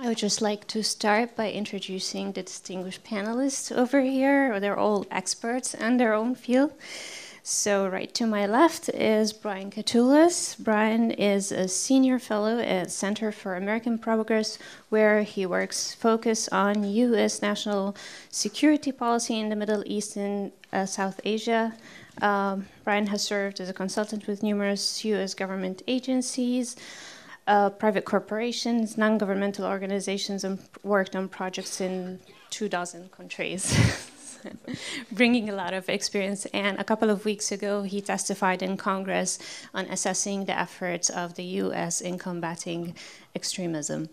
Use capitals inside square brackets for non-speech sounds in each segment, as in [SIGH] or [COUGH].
I would just like to start by introducing the distinguished panelists over here. They're all experts in their own field. So, right to my left is Brian Katulis. Brian is a senior fellow at Center for American Progress, where he works focus on U.S. national security policy in the Middle East and uh, South Asia. Um, Brian has served as a consultant with numerous U.S. government agencies, uh, private corporations, non governmental organizations, and worked on projects in two dozen countries. [LAUGHS] bringing a lot of experience. And a couple of weeks ago, he testified in Congress on assessing the efforts of the U.S. in combating extremism.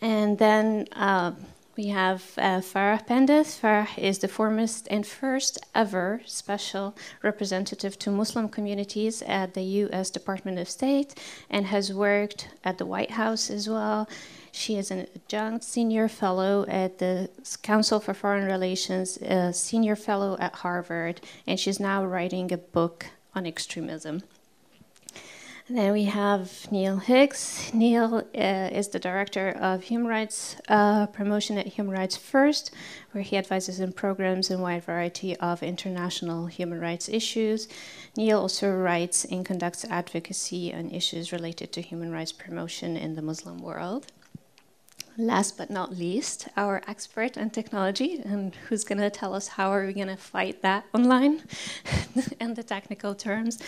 And then uh, we have uh, Farah Pandith. Farah is the foremost and first ever special representative to Muslim communities at the U.S. Department of State and has worked at the White House as well. She is an adjunct senior fellow at the Council for Foreign Relations, a senior fellow at Harvard, and she's now writing a book on extremism. And then we have Neil Hicks. Neil uh, is the director of human rights uh, promotion at Human Rights First, where he advises in programs in a wide variety of international human rights issues. Neil also writes and conducts advocacy on issues related to human rights promotion in the Muslim world last but not least, our expert on technology, and who's going to tell us how are we going to fight that online [LAUGHS] and the technical terms.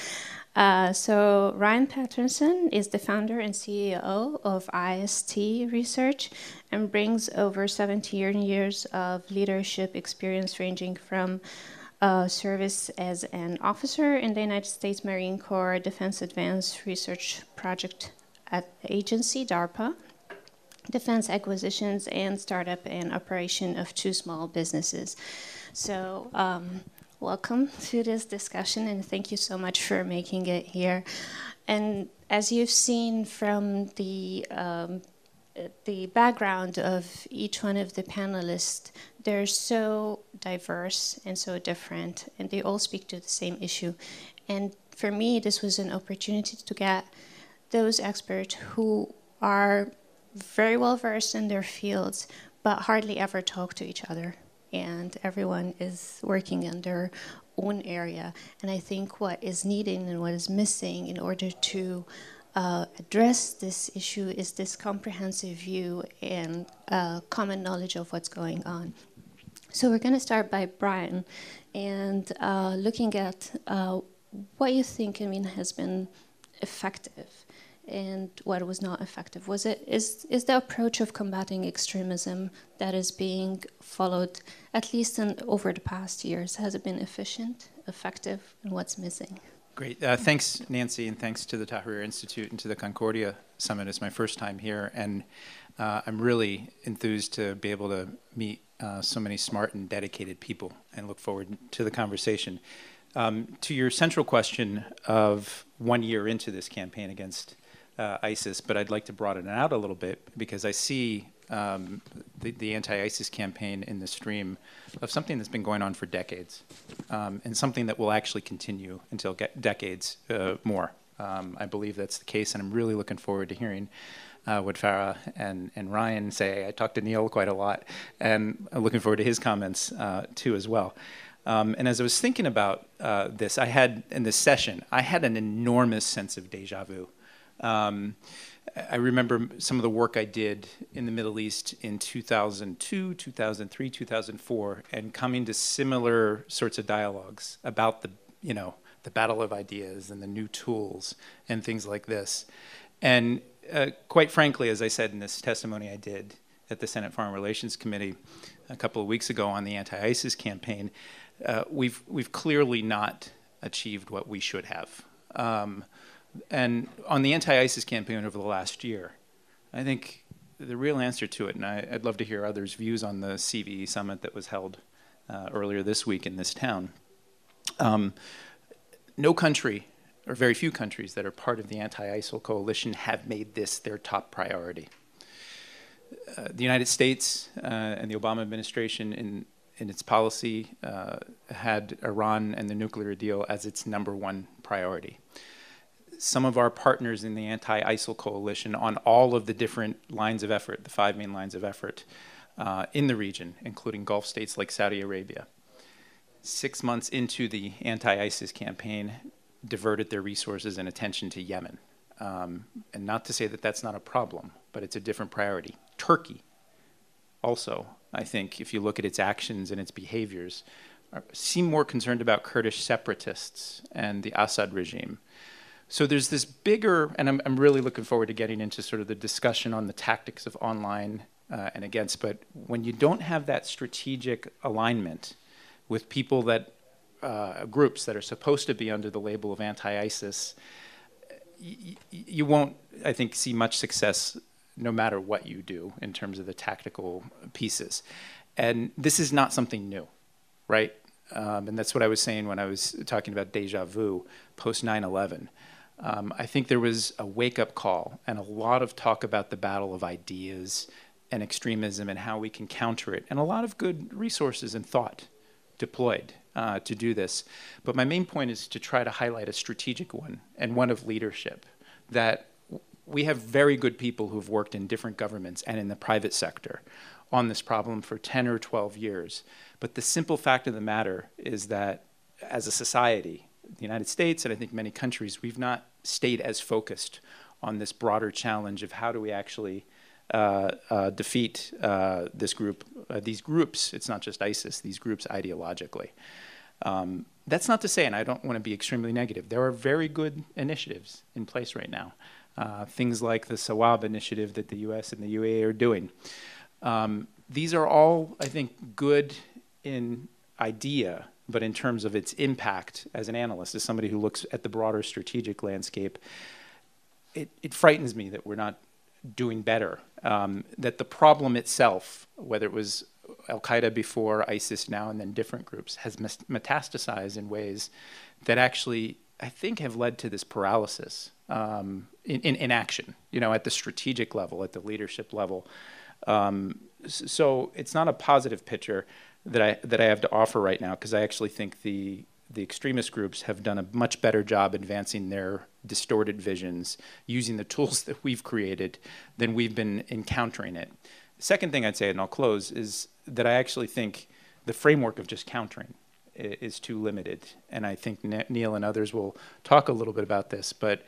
Uh, so Ryan Paterson is the founder and CEO of IST Research and brings over 17 years of leadership experience ranging from uh, service as an officer in the United States Marine Corps Defense Advanced Research Project at Agency, DARPA, defense acquisitions and startup and operation of two small businesses. So, um, welcome to this discussion and thank you so much for making it here. And as you've seen from the um, the background of each one of the panelists, they're so diverse and so different, and they all speak to the same issue. And for me, this was an opportunity to get those experts who are very well versed in their fields, but hardly ever talk to each other. And everyone is working in their own area. And I think what is needed and what is missing in order to uh, address this issue is this comprehensive view and uh, common knowledge of what's going on. So we're going to start by Brian and uh, looking at uh, what you think I mean has been effective and what was not effective? Was it is is the approach of combating extremism that is being followed, at least in over the past years, has it been efficient, effective, and what's missing? Great. Uh, thanks, Nancy, and thanks to the Tahrir Institute and to the Concordia Summit. It's my first time here, and uh, I'm really enthused to be able to meet uh, so many smart and dedicated people and look forward to the conversation. Um, to your central question of one year into this campaign against uh, ISIS, but I'd like to broaden it out a little bit because I see um, the, the anti-ISIS campaign in the stream of something that's been going on for decades, um, and something that will actually continue until decades uh, more. Um, I believe that's the case, and I'm really looking forward to hearing uh, what Farah and, and Ryan say. I talked to Neil quite a lot, and I'm looking forward to his comments uh, too as well. Um, and as I was thinking about uh, this, I had in this session, I had an enormous sense of deja vu. Um, I remember some of the work I did in the Middle East in 2002, 2003, 2004, and coming to similar sorts of dialogues about the, you know, the battle of ideas and the new tools and things like this. And uh, quite frankly, as I said in this testimony I did at the Senate Foreign Relations Committee a couple of weeks ago on the anti-ISIS campaign, uh, we've we've clearly not achieved what we should have. Um, and on the anti-ISIS campaign over the last year, I think the real answer to it, and I, would love to hear others' views on the CVE summit that was held uh, earlier this week in this town. Um, no country, or very few countries that are part of the anti-ISIL coalition, have made this their top priority. Uh, the United States uh, and the Obama administration, in in its policy, uh, had Iran and the nuclear deal as its number one priority some of our partners in the anti-ISIL coalition on all of the different lines of effort, the five main lines of effort uh, in the region, including Gulf states like Saudi Arabia. Six months into the anti-ISIS campaign, diverted their resources and attention to Yemen. Um, and not to say that that's not a problem, but it's a different priority. Turkey, also, I think, if you look at its actions and its behaviors, seem more concerned about Kurdish separatists and the Assad regime. So there's this bigger, and I'm, I'm really looking forward to getting into sort of the discussion on the tactics of online uh, and against, but when you don't have that strategic alignment with people that, uh, groups that are supposed to be under the label of anti-ISIS, you won't, I think, see much success no matter what you do in terms of the tactical pieces. And this is not something new, right? Um, and that's what I was saying when I was talking about deja vu post 9 11. Um, I think there was a wake up call and a lot of talk about the battle of ideas and extremism and how we can counter it, and a lot of good resources and thought deployed uh, to do this. But my main point is to try to highlight a strategic one and one of leadership that we have very good people who've worked in different governments and in the private sector on this problem for 10 or 12 years. But the simple fact of the matter is that as a society, the United States and I think many countries, we've not stayed as focused on this broader challenge of how do we actually uh, uh, defeat uh, this group, uh, these groups. It's not just ISIS; these groups ideologically. Um, that's not to say, and I don't want to be extremely negative. There are very good initiatives in place right now. Uh, things like the Sawab initiative that the U.S. and the UAE are doing. Um, these are all, I think, good in idea, but in terms of its impact as an analyst, as somebody who looks at the broader strategic landscape, it, it frightens me that we're not doing better. Um, that the problem itself, whether it was Al Qaeda before, ISIS now, and then different groups, has metastasized in ways that actually, I think, have led to this paralysis um, in, in, in, action, you know, at the strategic level, at the leadership level. Um, so it's not a positive picture that I, that I have to offer right now because I actually think the, the extremist groups have done a much better job advancing their distorted visions using the tools [LAUGHS] that we've created than we've been encountering it. The second thing I'd say, and I'll close, is that I actually think the framework of just countering is too limited. And I think Neil and others will talk a little bit about this. But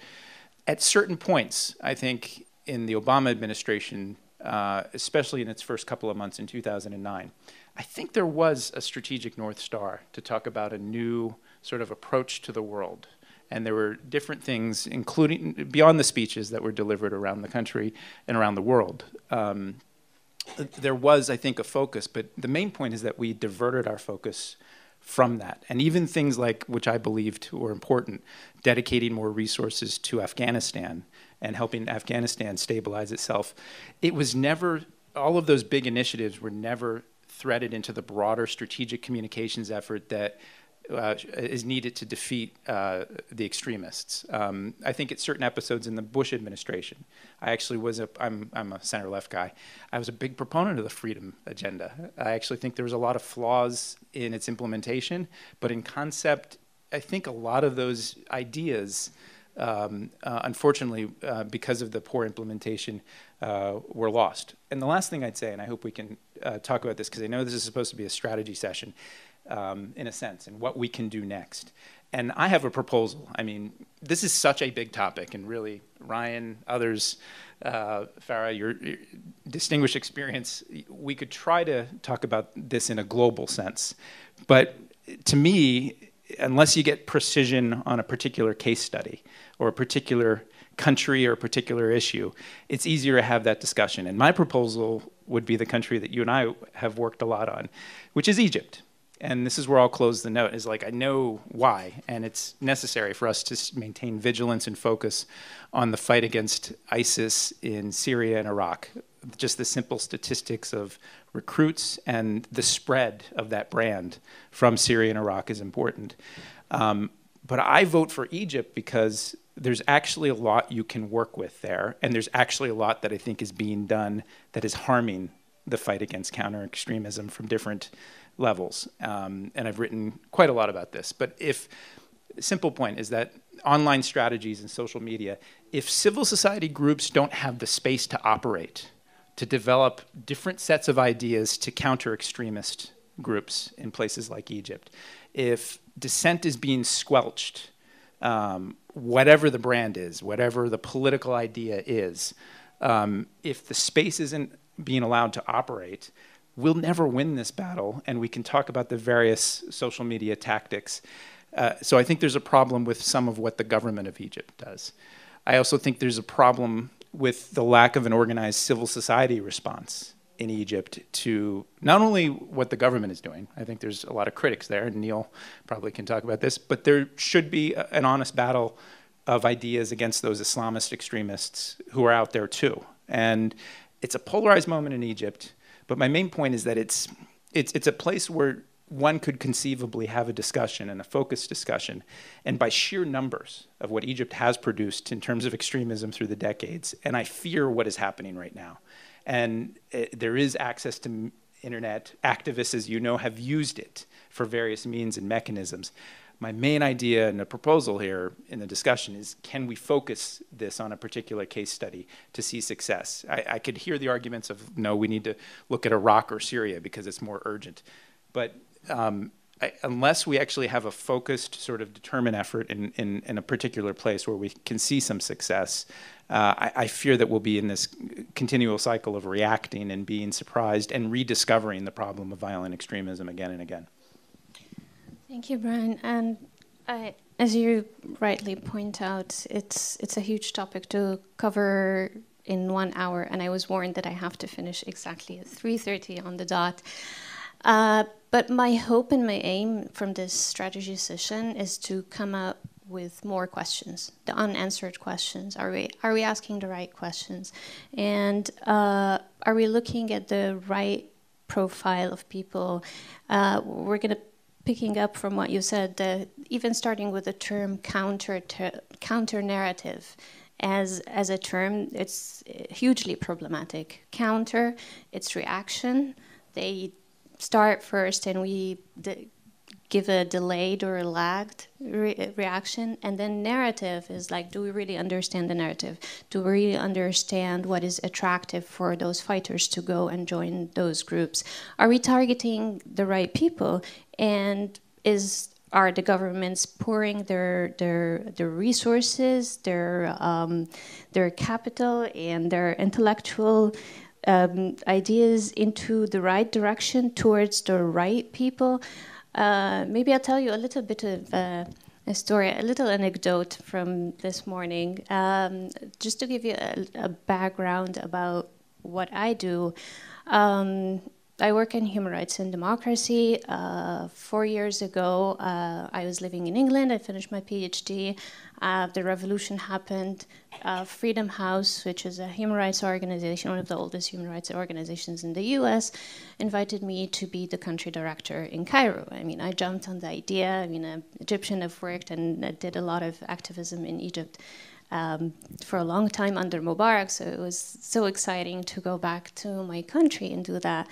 at certain points, I think in the Obama administration, uh, especially in its first couple of months in 2009, I think there was a strategic North Star to talk about a new sort of approach to the world. And there were different things, including beyond the speeches that were delivered around the country and around the world. Um, there was, I think, a focus, but the main point is that we diverted our focus from that. And even things like, which I believed were important, dedicating more resources to Afghanistan and helping Afghanistan stabilize itself, it was never, all of those big initiatives were never threaded into the broader strategic communications effort that uh, is needed to defeat uh, the extremists. Um, I think at certain episodes in the Bush administration, I actually was a, I'm, I'm a center left guy. I was a big proponent of the freedom agenda. I actually think there was a lot of flaws in its implementation, but in concept, I think a lot of those ideas, um, uh, unfortunately, uh, because of the poor implementation, uh, were lost. And the last thing I'd say, and I hope we can uh, talk about this because I know this is supposed to be a strategy session, um, in a sense, and what we can do next. And I have a proposal. I mean, this is such a big topic, and really, Ryan, others, uh, Farah, your, your, distinguished experience, we could try to talk about this in a global sense. But to me, unless you get precision on a particular case study or a particular country or a particular issue, it's easier to have that discussion. And my proposal would be the country that you and I have worked a lot on, which is Egypt and this is where I'll close the note, is like I know why, and it's necessary for us to maintain vigilance and focus on the fight against ISIS in Syria and Iraq. Just the simple statistics of recruits and the spread of that brand from Syria and Iraq is important. Um, but I vote for Egypt because there's actually a lot you can work with there, and there's actually a lot that I think is being done that is harming the fight against counter extremism from different levels. Um, and I've written quite a lot about this. But if simple point is that online strategies and social media, if civil society groups don't have the space to operate, to develop different sets of ideas to counter extremist groups in places like Egypt, if dissent is being squelched, um, whatever the brand is, whatever the political idea is, um, if the space isn't being allowed to operate, we'll never win this battle. And we can talk about the various social media tactics. Uh, so I think there's a problem with some of what the government of Egypt does. I also think there's a problem with the lack of an organized civil society response in Egypt to not only what the government is doing, I think there's a lot of critics there, and Neil probably can talk about this, but there should be an honest battle of ideas against those Islamist extremists who are out there too. And it's a polarized moment in Egypt, but my main point is that it's, it's, it's a place where one could conceivably have a discussion and a focused discussion. And by sheer numbers of what Egypt has produced in terms of extremism through the decades, and I fear what is happening right now. And it, there is access to internet. Activists, as you know, have used it for various means and mechanisms. My main idea and the proposal here in the discussion is can we focus this on a particular case study to see success? I, I could hear the arguments of no, we need to look at Iraq or Syria because it's more urgent. But um, Unless we actually have a focused, sort of determined effort in, in, in a particular place where we can see some success, uh, I, I, fear that we'll be in this continual cycle of reacting and being surprised and rediscovering the problem of violent extremism again and again. Thank you, Brian. And I, as you rightly point out, it's it's a huge topic to cover in one hour, and I was warned that I have to finish exactly at 3:30 on the dot. Uh, but my hope and my aim from this strategy session is to come up with more questions, the unanswered questions. Are we are we asking the right questions, and uh, are we looking at the right profile of people? Uh, we're going to picking up from what you said, that even starting with the term counter counter narrative as as a term, it's hugely problematic. Counter, it's reaction. They start first and we give a delayed or a lagged re reaction. And then narrative is like do we really understand the narrative? Do we really understand what is attractive for those fighters to go and join those groups? Are we targeting the right people? And is are the governments pouring their their their resources their um, their capital and their intellectual um, ideas into the right direction towards the right people. Uh, maybe I'll tell you a little bit of uh, a story, a little anecdote from this morning, um, just to give you a, a, background about what I do. Um, I work in human rights and democracy. Uh, four years ago, uh, I was living in England. I finished my PhD. Uh, the revolution happened. Uh, Freedom House, which is a human rights organization, one of the oldest human rights organizations in the US, invited me to be the country director in Cairo. I mean, I jumped on the idea. I mean, an Egyptian have worked and did a lot of activism in Egypt. Um, for a long time under Mubarak, so it was so exciting to go back to my country and do that.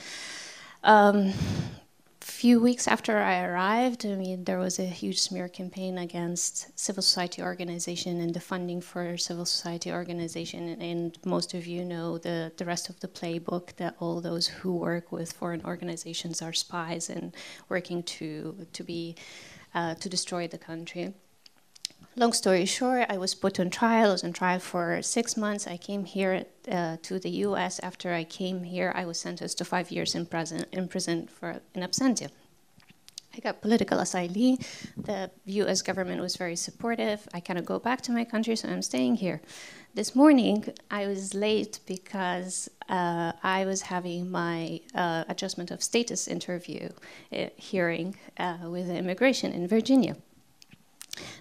Um, few weeks after I arrived, I mean, there was a huge smear campaign against civil society organization and the funding for civil society organization. And most of you know the, the rest of the playbook that all those who work with foreign organizations are spies and working to, to be, uh, to destroy the country long story short, I was put on trial. I was on trial for six months. I came here uh, to the U.S. After I came here, I was sentenced to five years in prison, in prison for in absentia. I got political asylum. The U.S. government was very supportive. I of go back to my country, so I'm staying here. This morning, I was late because uh, I was having my uh, adjustment of status interview uh, hearing uh, with immigration in Virginia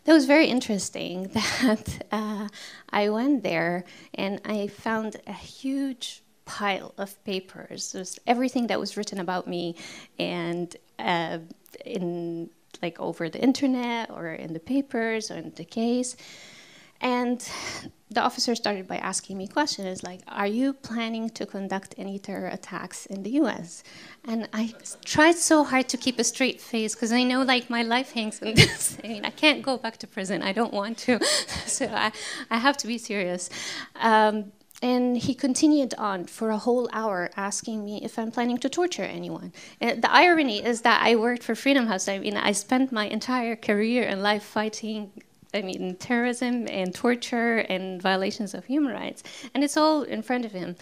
that was very interesting [LAUGHS] that uh, I went there and I found a huge pile of papers. It was everything that was written about me and uh, in like over the internet or in the papers or in the case. And the officer started by asking me questions like, Are you planning to conduct any terror attacks in the US? And I tried so hard to keep a straight face because I know like my life hangs on [LAUGHS] this. I mean, I can't go back to prison. I don't want to. [LAUGHS] so I, I have to be serious. Um, and he continued on for a whole hour asking me if I'm planning to torture anyone. And the irony is that I worked for Freedom House. I mean, I spent my entire career and life fighting I mean, terrorism and torture and violations of human rights. And it's all in front of him.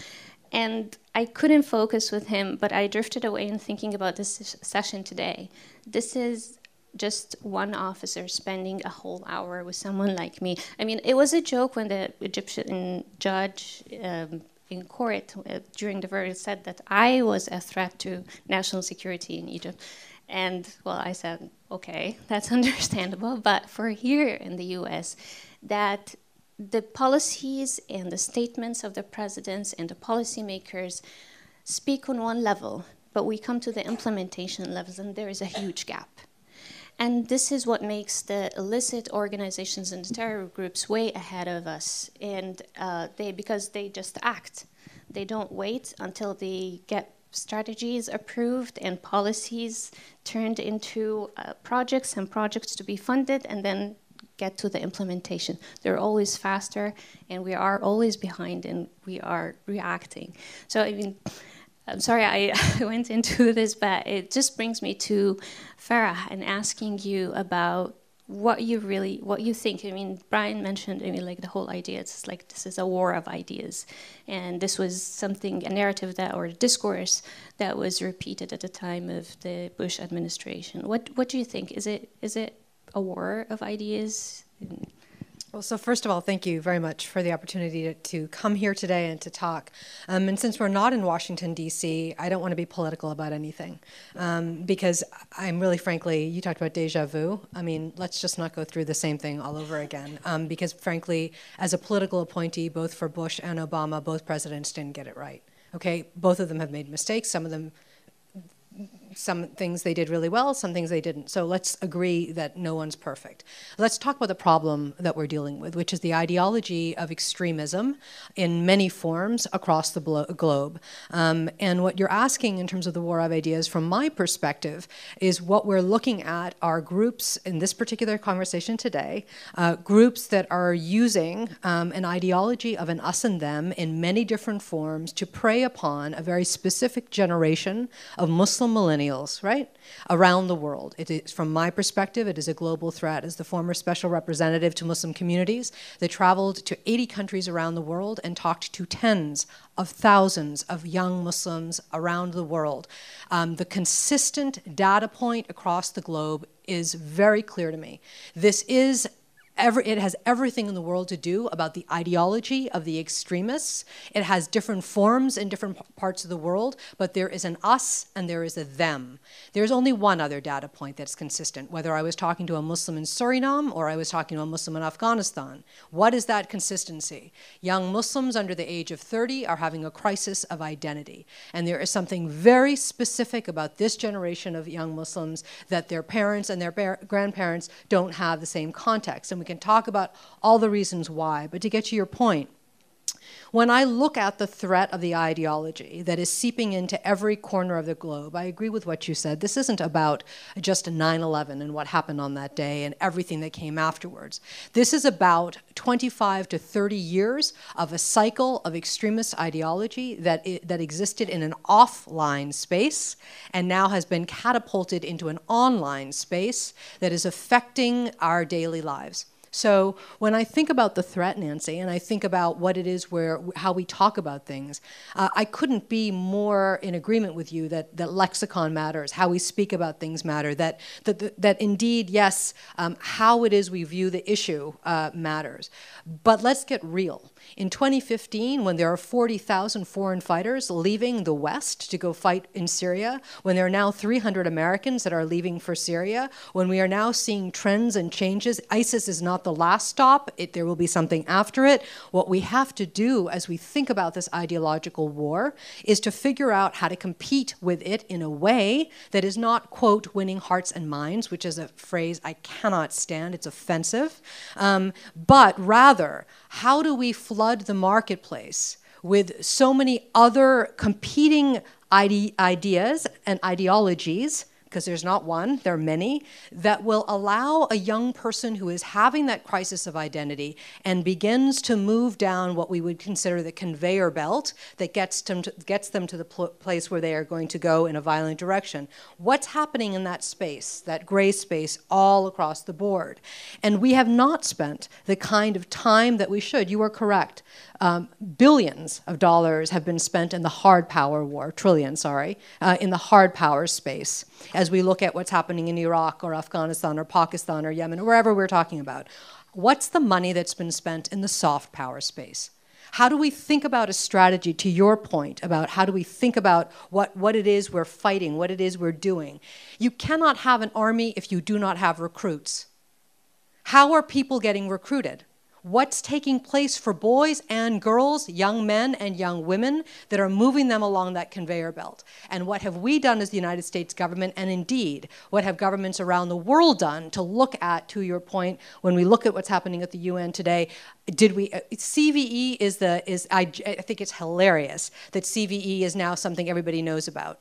And I couldn't focus with him, but I drifted away in thinking about this session today. This is just one officer spending a whole hour with someone like me. I mean, it was a joke when the Egyptian judge um, in court uh, during the verdict said that I was a threat to national security in Egypt. And well, I said, okay, that's [LAUGHS] understandable. But for here in the US, that the policies and the statements of the presidents and the policymakers speak on one level, but we come to the implementation levels, and there is a huge gap. And this is what makes the illicit organizations and the terror groups way ahead of us, and uh, they because they just act. They don't wait until they get strategies approved and policies turned into uh, projects and projects to be funded and then get to the implementation. They're always faster and we are always behind and we are reacting. So, I mean, I'm sorry I [LAUGHS] went into this, but it just brings me to Farah and asking you about what you really what you think i mean brian mentioned i mean like the whole idea it's like this is a war of ideas. And this was something a narrative that or a discourse that was repeated at the time of the bush administration. What what do you think? Is it is it a war of ideas well, so first of all, thank you very much for the opportunity to, to come here today and to talk. Um, and since we're not in Washington, D.C., I don't want to be political about anything um, because I'm really, frankly, you talked about deja vu. I mean, let's just not go through the same thing all over again. Um, because, frankly, as a political appointee, both for Bush and Obama, both presidents didn't get it right. Okay, both of them have made mistakes. Some of them some things they did really well, some things they didn't. So let's agree that no one's perfect. Let's talk about the problem that we're dealing with, which is the ideology of extremism in many forms across the globe. Um, and what you're asking in terms of the war of ideas, from my perspective, is what we're looking at are groups in this particular conversation today, uh, groups that are using um, an ideology of an us and them in many different forms to prey upon a very specific generation of Muslim millennials millennials, right? Around the world. It is, from my perspective, it is a global threat. As the former special representative to Muslim communities, they traveled to 80 countries around the world and talked to tens of thousands of young Muslims around the world. Um, the consistent data point across the globe is very clear to me. This is It has everything in the world to do about the ideology of the extremists. It has different forms in different parts of the world, but there is an us and there is a them. There's only one other data point that's consistent, whether I was talking to a Muslim in Suriname or I was talking to a Muslim in Afghanistan. What is that consistency? Young Muslims under the age of 30 are having a crisis of identity. And there is something very specific about this generation of young Muslims that their parents and their grandparents don't have the same context. And we can talk about all the reasons why. But to get to your point, when I look at the threat of the ideology that is seeping into every corner of the globe, I agree with what you said. This isn't about just 9 11 and what happened on that day and everything that came afterwards. This is about 25 to 30 years of a cycle of extremist ideology that, that existed in an offline space and now has been catapulted into an online space that is affecting our daily lives. So when I think about the threat, Nancy, and I think about what it is where how we talk about things, uh, I couldn't be more in agreement with you that that lexicon matters, how we speak about things matter, that that that, indeed, yes, um, how it is we view the issue uh, matters. But let's get real. In 2015, when there are 40,000 foreign fighters leaving the West to go fight in Syria, when there are now 300 Americans that are leaving for Syria, when we are now seeing trends and changes, ISIS is not the last stop. It, there will be something after it. What we have to do as we think about this ideological war is to figure out how to compete with it in a way that is not, quote, winning hearts and minds, which is a phrase I cannot stand. It's offensive. Um, but rather, how do we flood the marketplace with so many other competing ide- ideas and ideologies? Because there's not one, there are many, that will allow a young person who is having that crisis of identity and begins to move down what we would consider the conveyor belt that gets them to, gets them to the pl- place where they are going to go in a violent direction. What's happening in that space, that gray space, all across the board? And we have not spent the kind of time that we should. You are correct. Um, billions of dollars have been spent in the hard power war, trillion, sorry, uh, in the hard power space as we look at what's happening in Iraq or Afghanistan or Pakistan or Yemen or wherever we're talking about. What's the money that's been spent in the soft power space? How do we think about a strategy, to your point, about how do we think about what, what it is we're fighting, what it is we're doing? You cannot have an army if you do not have recruits. How are people getting recruited? What's taking place for boys and girls, young men and young women that are moving them along that conveyor belt. And what have we done as the United States government, and indeed, what have governments around the world done to look at, to your point, when we look at what's happening at the UN today? Did we, uh, CVE is the, is, I, I think it's hilarious that CVE is now something everybody knows about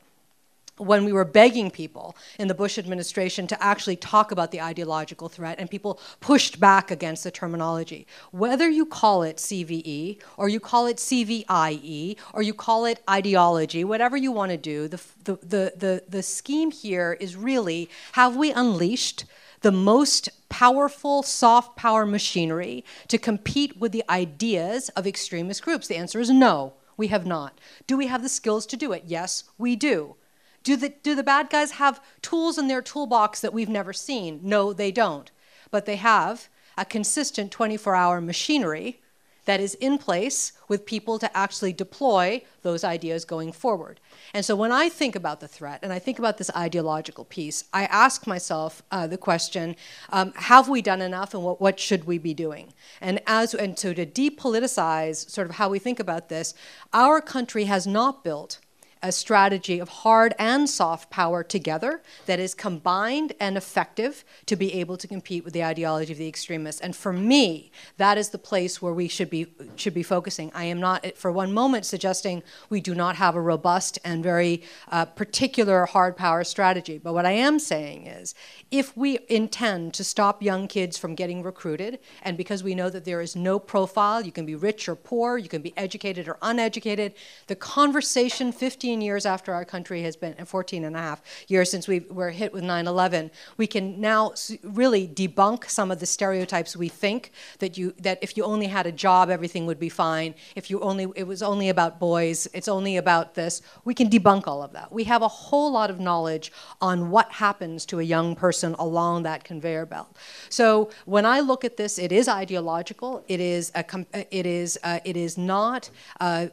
when we were begging people in the Bush administration to actually talk about the ideological threat, and people pushed back against the terminology. Whether you call it CVE, or you call it CVIE, or you call it ideology, whatever you want to do, the, the, the, the, the scheme here is really have we unleashed the most powerful soft power machinery to compete with the ideas of extremist groups? The answer is no, we have not. Do we have the skills to do it? Yes, we do. Do the, do the bad guys have tools in their toolbox that we've never seen? No, they don't. But they have a consistent 24 hour machinery that is in place with people to actually deploy those ideas going forward. And so when I think about the threat and I think about this ideological piece, I ask myself uh, the question um, have we done enough and what, what should we be doing? And, as, and so to depoliticize sort of how we think about this, our country has not built a strategy of hard and soft power together that is combined and effective to be able to compete with the ideology of the extremists. And for me, that is the place where we should be should be focusing. I am not for one moment suggesting we do not have a robust and very uh, particular hard power strategy. But what I am saying is, if we intend to stop young kids from getting recruited, and because we know that there is no profile, you can be rich or poor, you can be educated or uneducated, the conversation 15 years after our country has been, 14 and a half years since we were hit with 9 11, we can now really debunk some of the stereotypes we think that, you, that if you only had a job, everything would be fine. If you only, it was only about boys, it's only about this. We can debunk all of that. We have a whole lot of knowledge on what happens to a young person along that conveyor belt. So when I look at this, it is ideological. It is, a, it is, uh, it is not. Uh,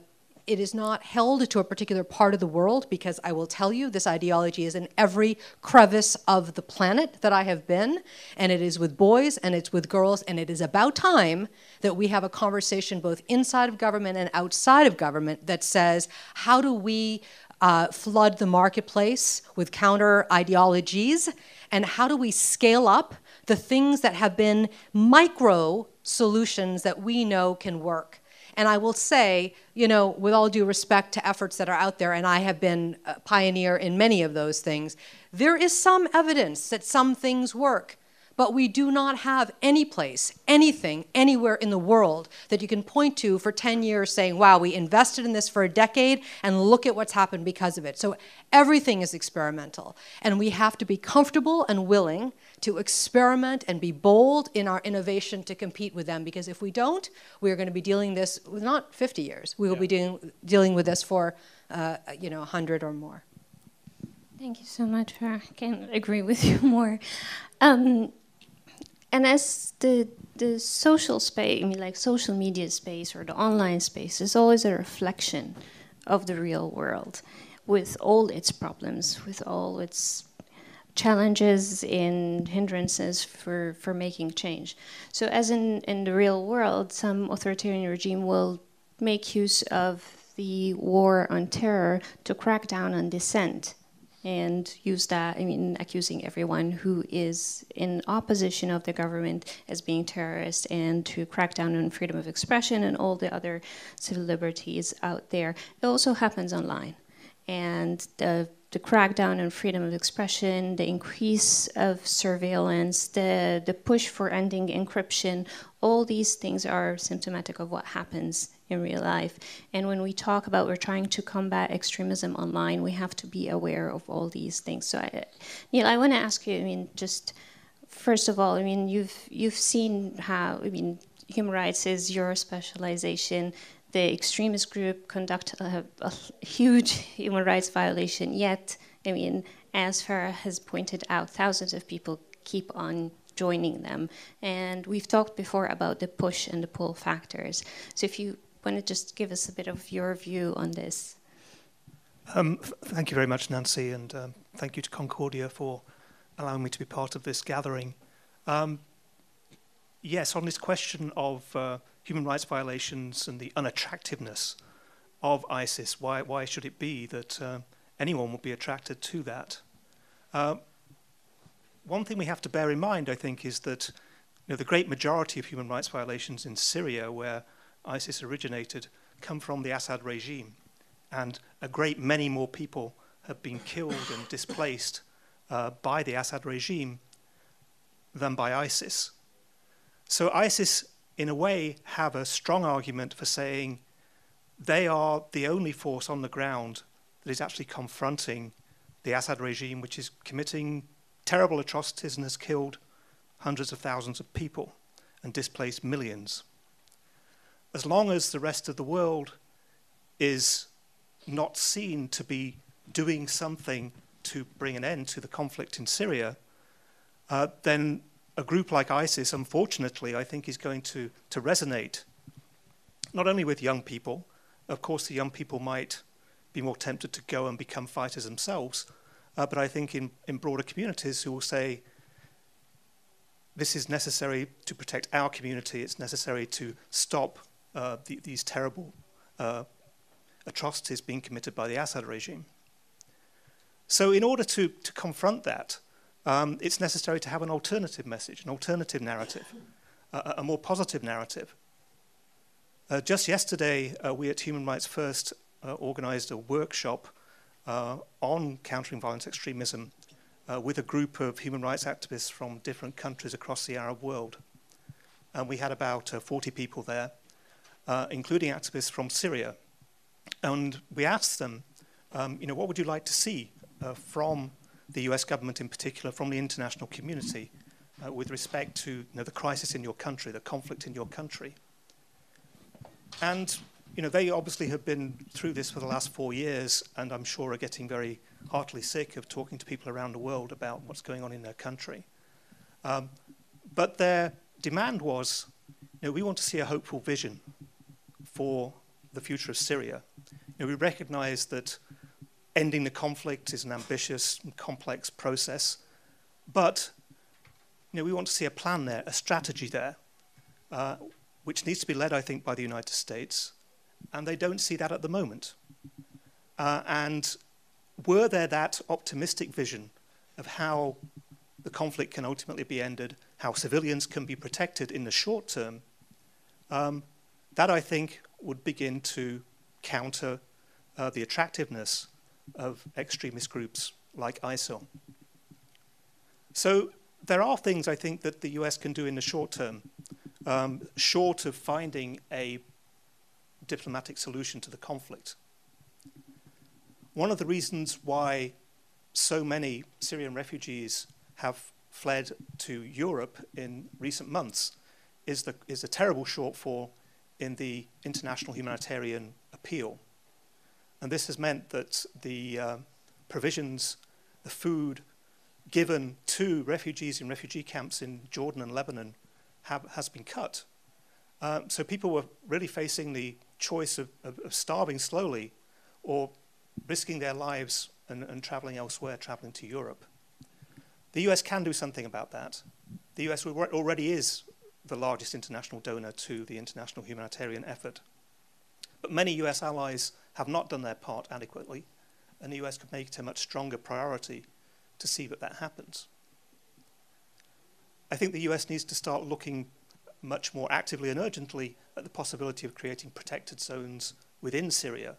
it is not held to a particular part of the world because I will tell you this ideology is in every crevice of the planet that I have been, and it is with boys and it's with girls, and it is about time that we have a conversation both inside of government and outside of government that says, how do we uh, flood the marketplace with counter ideologies, and how do we scale up the things that have been micro solutions that we know can work? And I will say, you know, with all due respect to efforts that are out there, and I have been a pioneer in many of those things, there is some evidence that some things work. But we do not have any place, anything, anywhere in the world that you can point to for 10 years saying, wow, we invested in this for a decade and look at what's happened because of it. So everything is experimental. And we have to be comfortable and willing to experiment and be bold in our innovation to compete with them. Because if we don't, we're going to be dealing this with not 50 years. We will yeah. be dealing, dealing with this for, uh, you know, 100 or more. Thank you so much. For, I can't agree with you more. Um, and as the the social space, I mean, like social media space or the online space, is always a reflection of the real world, with all its problems, with all its challenges and hindrances for, for making change. So, as in, in the real world, some authoritarian regime will make use of the war on terror to crack down on dissent and use that, I mean, accusing everyone who is in opposition of the government as being terrorists and to crack down on freedom of expression and all the other civil liberties out there. It also happens online. And the the crackdown on freedom of expression, the increase of surveillance, the, the push for ending encryption, all these things are symptomatic of what happens in real life. And when we talk about we're trying to combat extremism online, we have to be aware of all these things. So, I, Neil, I want to ask you. I mean, just first of all, I mean, you've you've seen how I mean, human rights is your specialization the extremist group conduct a, a, huge human rights violation, yet, I mean, as Farah has pointed out, thousands of people keep on joining them. And we've talked before about the push and the pull factors. So if you want to just give us a bit of your view on this. Um, thank you very much, Nancy, and um, thank you to Concordia for allowing me to be part of this gathering. Um, yes, on this question of uh, human rights violations and the unattractiveness of ISIS. Why, why should it be that uh, anyone would be attracted to that? Uh, one thing we have to bear in mind, I think, is that you know, the great majority of human rights violations in Syria, where ISIS originated, come from the Assad regime. And a great many more people have been killed and displaced uh, by the Assad regime than by ISIS. So ISIS in a way, have a strong argument for saying they are the only force on the ground that is actually confronting the Assad regime, which is committing terrible atrocities and has killed hundreds of thousands of people and displaced millions. As long as the rest of the world is not seen to be doing something to bring an end to the conflict in Syria, uh, then a group like ISIS, unfortunately, I think is going to, to resonate not only with young people, of course, the young people might be more tempted to go and become fighters themselves, uh, but I think in, in broader communities who will say, this is necessary to protect our community, it's necessary to stop uh, the, these terrible uh, atrocities being committed by the Assad regime. So, in order to, to confront that, um, it's necessary to have an alternative message, an alternative narrative, a, a more positive narrative. Uh, just yesterday, uh, we at Human Rights First uh, organized a workshop uh, on countering violent extremism uh, with a group of human rights activists from different countries across the Arab world. And we had about uh, 40 people there, including activists from Syria. And we asked them, um, you know, what would you like to see from the US government in particular, from the international community uh, with respect to you know, the crisis in your country, the conflict in your country. And you know, they obviously have been through this for the last four years, and I'm sure are getting very heartily sick of talking to people around the world about what's going on in their country. Um, but their demand was, you know, we want to see a hopeful vision for the future of Syria. You know, we recognize that ending the conflict is an ambitious and complex process. But you know, we want to see a plan there, a strategy there, uh, which needs to be led, I think, by the United States. And they don't see that at the moment. Uh, and were there that optimistic vision of how the conflict can ultimately be ended, how civilians can be protected in the short term, um, that I think would begin to counter uh, the attractiveness of extremist groups like ISIL. So there are things I think that the US can do in the short term, um, short of finding a diplomatic solution to the conflict. One of the reasons why so many Syrian refugees have fled to Europe in recent months is the, is a terrible shortfall in the international humanitarian appeal. And this has meant that the uh, provisions, the food given to refugees in refugee camps in Jordan and Lebanon have, has been cut. Uh, so people were really facing the choice of, of, of starving slowly or risking their lives and, and traveling elsewhere, traveling to Europe. The US can do something about that. The US already is the largest international donor to the international humanitarian effort. But many US allies have not done their part adequately, and the US could make it a much stronger priority to see that that happens. I think the US needs to start looking much more actively and urgently at the possibility of creating protected zones within Syria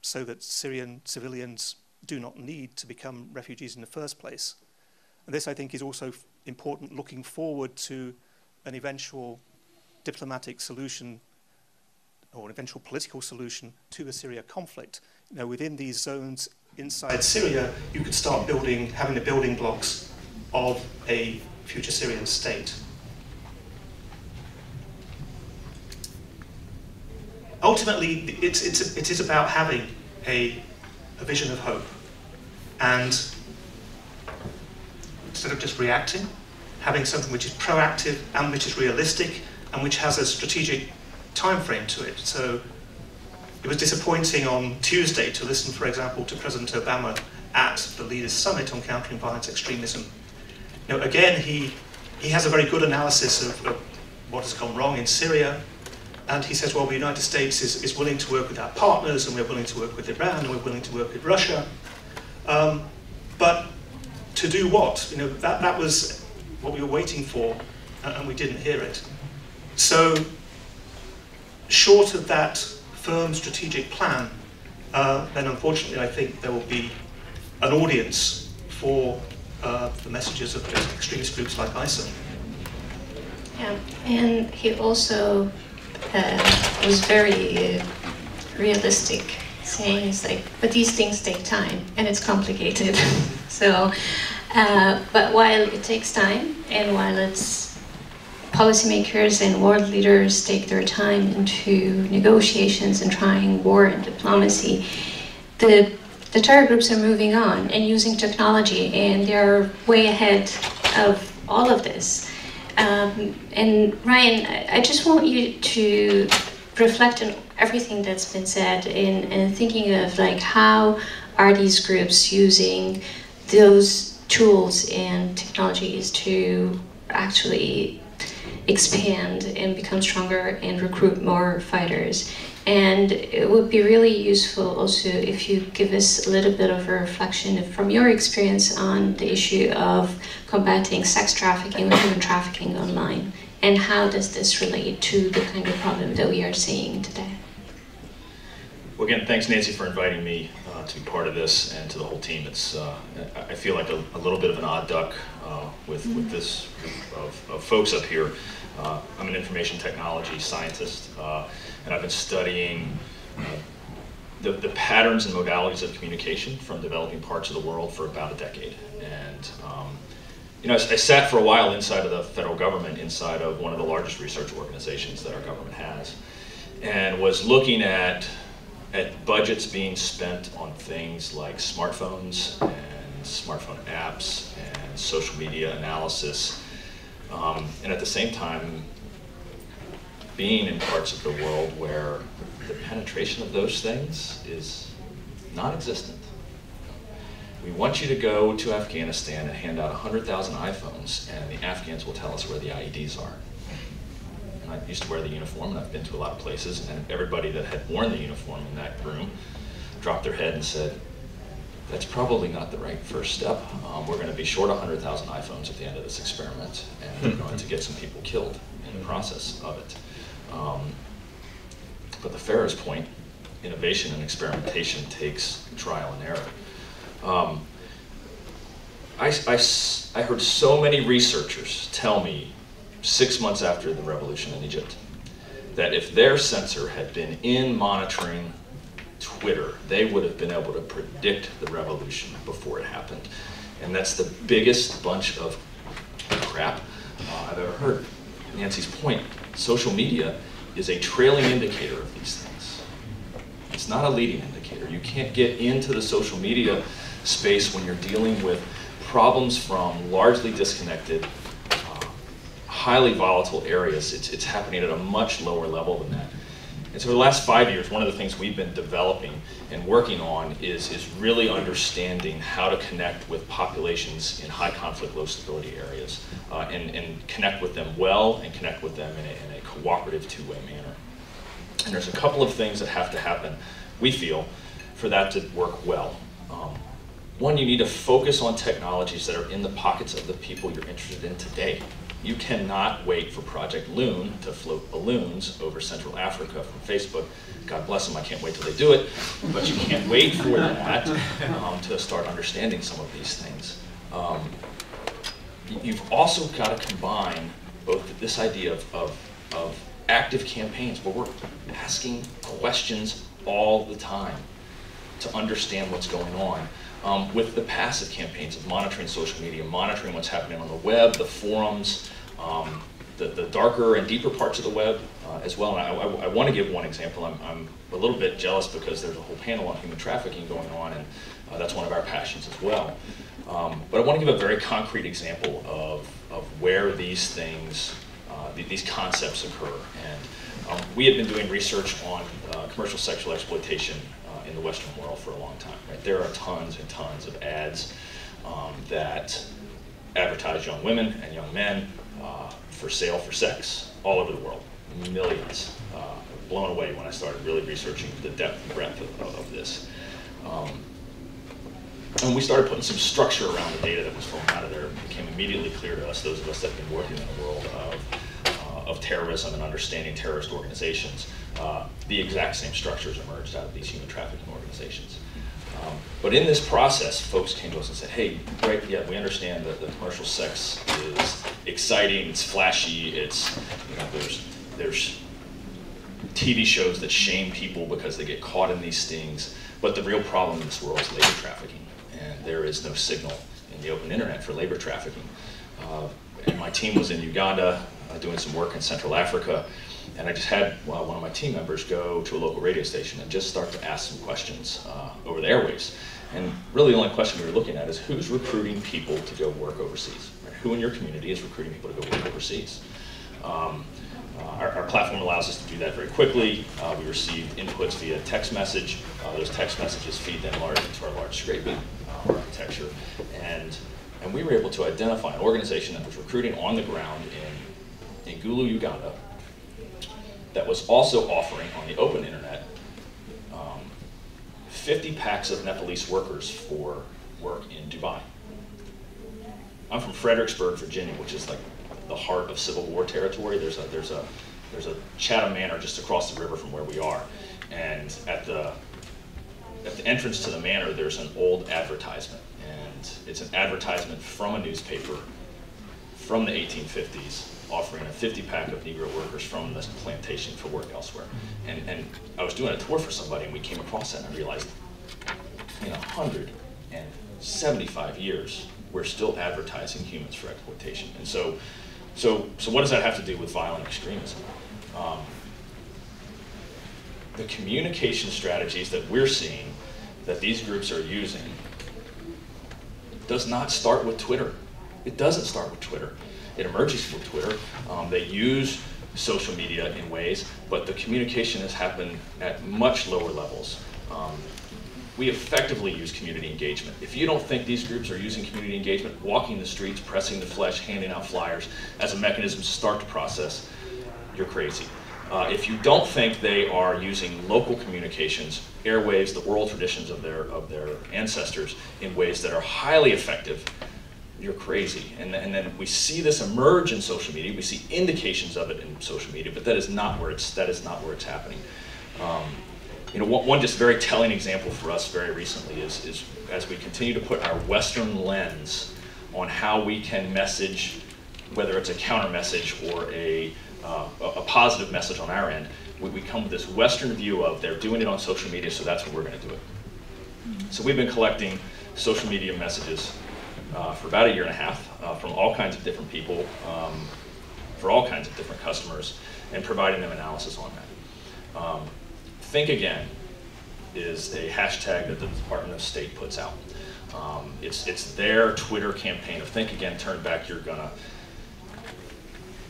so that Syrian civilians do not need to become refugees in the first place. And this, I think, is also important looking forward to an eventual diplomatic solution or an eventual political solution to the Syria conflict. You know, within these zones inside Syria, you could start building, having the building blocks of a future Syrian state. Ultimately, it's, it's, it is about having a, a vision of hope. And instead of just reacting, having something which is proactive and which is realistic and which has a strategic time frame to it. So it was disappointing on Tuesday to listen, for example, to President Obama at the Leaders Summit on Countering Violence Extremism. Know, again, he, he has a very good analysis of, of what has gone wrong in Syria, and he says, well, the United States is, is willing to work with our partners, and we're willing to work with Iran, and we're willing to work with Russia. Um, but to do what? You know, that, that was what we were waiting for, and we didn't hear it. So, short of that firm strategic plan, uh, then unfortunately I think there will be an audience for uh, the messages of extremist groups like ISIL. Yeah, and he also uh, was very uh, realistic, saying it's like, but these things take time and it's complicated. [LAUGHS] so, uh, but while it takes time and while it's policymakers and world leaders take their time into negotiations and trying war and diplomacy, the the terror groups are moving on and using technology, and they're way ahead of all of this. Um, and Ryan, I just want you to reflect on everything that's been said in, in thinking of like how are these groups using those tools and technologies to actually expand and become stronger and recruit more fighters. And it would be really useful also if you give us a little bit of a reflection from your experience on the issue of combating sex trafficking or human trafficking online. And how does this relate to the kind of problem that we are seeing today? Well, again, thanks, Nancy, for inviting me uh, to be part of this and to the whole team. It's uh, I feel like a, a, little bit of an odd duck uh, with, with this group of, of folks up here. Uh, I'm an information technology scientist, uh, and I've been studying uh, the, the patterns and modalities of communication from developing parts of the world for about a decade. And um, you know, I, I, sat for a while inside of the federal government, inside of one of the largest research organizations that our government has, and was looking at at budgets being spent on things like smartphones and smartphone apps and social media analysis um, and at the same time, being in parts of the world where the penetration of those things is non-existent. We want you to go to Afghanistan and hand out 100,000 iPhones, and the Afghans will tell us where the IEDs are. I used to wear the uniform, and I've been to a lot of places, and everybody that had worn the uniform in that room dropped their head and said, that's probably not the right first step. Um, we're going to be short 100,000 iPhones at the end of this experiment, and we're going to get some people killed in the process of it. Um, but the fairest point, innovation and experimentation takes trial and error. Um, I, I, I heard so many researchers tell me six months after the revolution in Egypt that if their sensor had been in monitoring Twitter, they would have been able to predict the revolution before it happened. And that's the biggest bunch of crap uh, I've ever heard. Nancy's point, social media is a trailing indicator of these things. It's not a leading indicator. You can't get into the social media space when you're dealing with problems from largely disconnected, highly volatile areas. It's, it's happening at a much lower level than that. And so for the last five years, one of the things we've been developing and working on is, is really understanding how to connect with populations in high conflict, low stability areas uh, and, and connect with them well and connect with them in a, in a cooperative two-way manner. And there's a couple of things that have to happen, we feel, for that to work well. Um, one, you need to focus on technologies that are in the pockets of the people you're interested in today. You cannot wait for Project Loon to float balloons over Central Africa from Facebook. God bless them, I can't wait till they do it. But you can't wait for that um, to start understanding some of these things. Um, you've also got to combine both this idea of, of, of active campaigns where we're asking questions all the time to understand what's going on. Um, with the passive campaigns of monitoring social media, monitoring what's happening on the web, the forums, um, the, the darker and deeper parts of the web uh, as well. And I, I, I want to give one example. I'm, I'm a little bit jealous because there's a whole panel on human trafficking going on, and uh, that's one of our passions as well. Um, but I want to give a very concrete example of, of where these things, uh, th these concepts occur. And um, we have been doing research on uh, commercial sexual exploitation in the Western world for a long time. Right? There are tons and tons of ads um, that advertise young women and young men uh, for sale for sex all over the world, millions. Uh, blown away when I started really researching the depth and breadth of, of this. Um, and we started putting some structure around the data that was flowing out of there. It became immediately clear to us, those of us that have been working in the world of of terrorism and understanding terrorist organizations, uh, the exact same structures emerged out of these human trafficking organizations. Um, but in this process, folks came to us and said, hey, great, yeah, we understand that the commercial sex is exciting, it's flashy, it's, you know, there's, there's TV shows that shame people because they get caught in these stings. But the real problem in this world is labor trafficking. And there is no signal in the open internet for labor trafficking. Uh, and my team was in Uganda doing some work in Central Africa. And I just had well, one of my team members go to a local radio station and just start to ask some questions uh, over the airwaves. And really the only question we were looking at is who's recruiting people to go work overseas? Right? Who in your community is recruiting people to go work overseas? Um, uh, our, our, platform allows us to do that very quickly. Uh, we receive inputs via text message. Uh, those text messages feed then large into our large scraping uh, architecture. And, and we were able to identify an organization that was recruiting on the ground in in Gulu, Uganda, that was also offering on the open internet um, 50 packs of Nepalese workers for work in Dubai. I'm from Fredericksburg, Virginia, which is like the heart of Civil War territory. There's a there's a there's a Chatham Manor just across the river from where we are, and at the at the entrance to the manor, there's an old advertisement, and it's an advertisement from a newspaper from the 1850s offering a 50 pack of Negro workers from the plantation for work elsewhere. And, and I was doing a tour for somebody and we came across that and I realized in 175 years, we're still advertising humans for exploitation. And so, so, so what does that have to do with violent extremism? Um, the communication strategies that we're seeing that these groups are using does not start with Twitter. It doesn't start with Twitter. It emerges from Twitter. Um, they use social media in ways, but the communication has happened at much lower levels. Um, we effectively use community engagement. If you don't think these groups are using community engagement, walking the streets, pressing the flesh, handing out flyers as a mechanism to start the process, you're crazy. Uh, if you don't think they are using local communications, airwaves, the oral traditions of their, of their ancestors in ways that are highly effective, you're crazy. And, and then we see this emerge in social media. We see indications of it in social media, but that is not where it's, that is not where it's happening. Um, you know, one, one, just very telling example for us very recently is, is as we continue to put our Western lens on how we can message, whether it's a counter message or a, uh, a positive message on our end, we, we come with this Western view of they're doing it on social media, so that's what we're going to do it. So we've been collecting social media messages uh, for about a year and a half uh, from all kinds of different people um, for all kinds of different customers and providing them analysis on that. Um, Think Again is a hashtag that the Department of State puts out. Um, it's, it's their Twitter campaign of Think Again, turn back, you're gonna,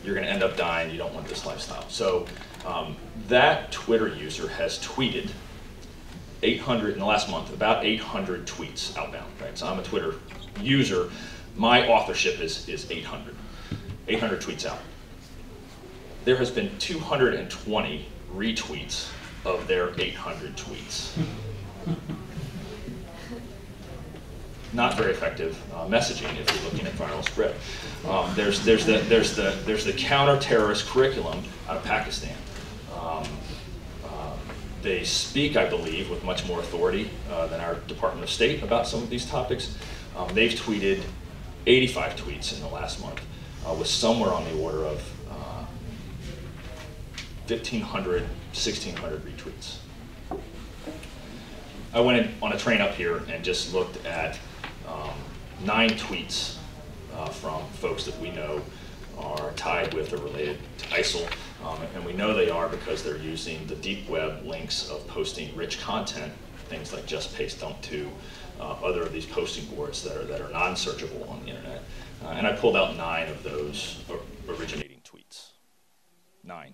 you're gonna end up dying, you don't want this lifestyle. So Um, that Twitter user has tweeted 800 in the last month, about 800 tweets outbound. Right, so I'm a Twitter user. My authorship is is 800, 800 tweets out. There has been 220 retweets of their 800 tweets. Not very effective uh, messaging if you're looking at viral spread. Um, there's, there's, the, there's, the, there's the counter-terrorist curriculum out of Pakistan. Um, uh, they speak, I believe, with much more authority uh, than our Department of State about some of these topics. Um, they've tweeted 85 tweets in the last month, uh, with somewhere on the order of 1,500, uh, 1,600 retweets. I went on a train up here and just looked at um, nine tweets uh, from folks that we know are tied with or related to ISIL. Um, and we know they are because they're using the deep web links of posting rich content, things like Just Paste Dump 2, uh, other of these posting boards that are, that are non-searchable on the internet. Uh, and I pulled out nine of those originating tweets. Nine.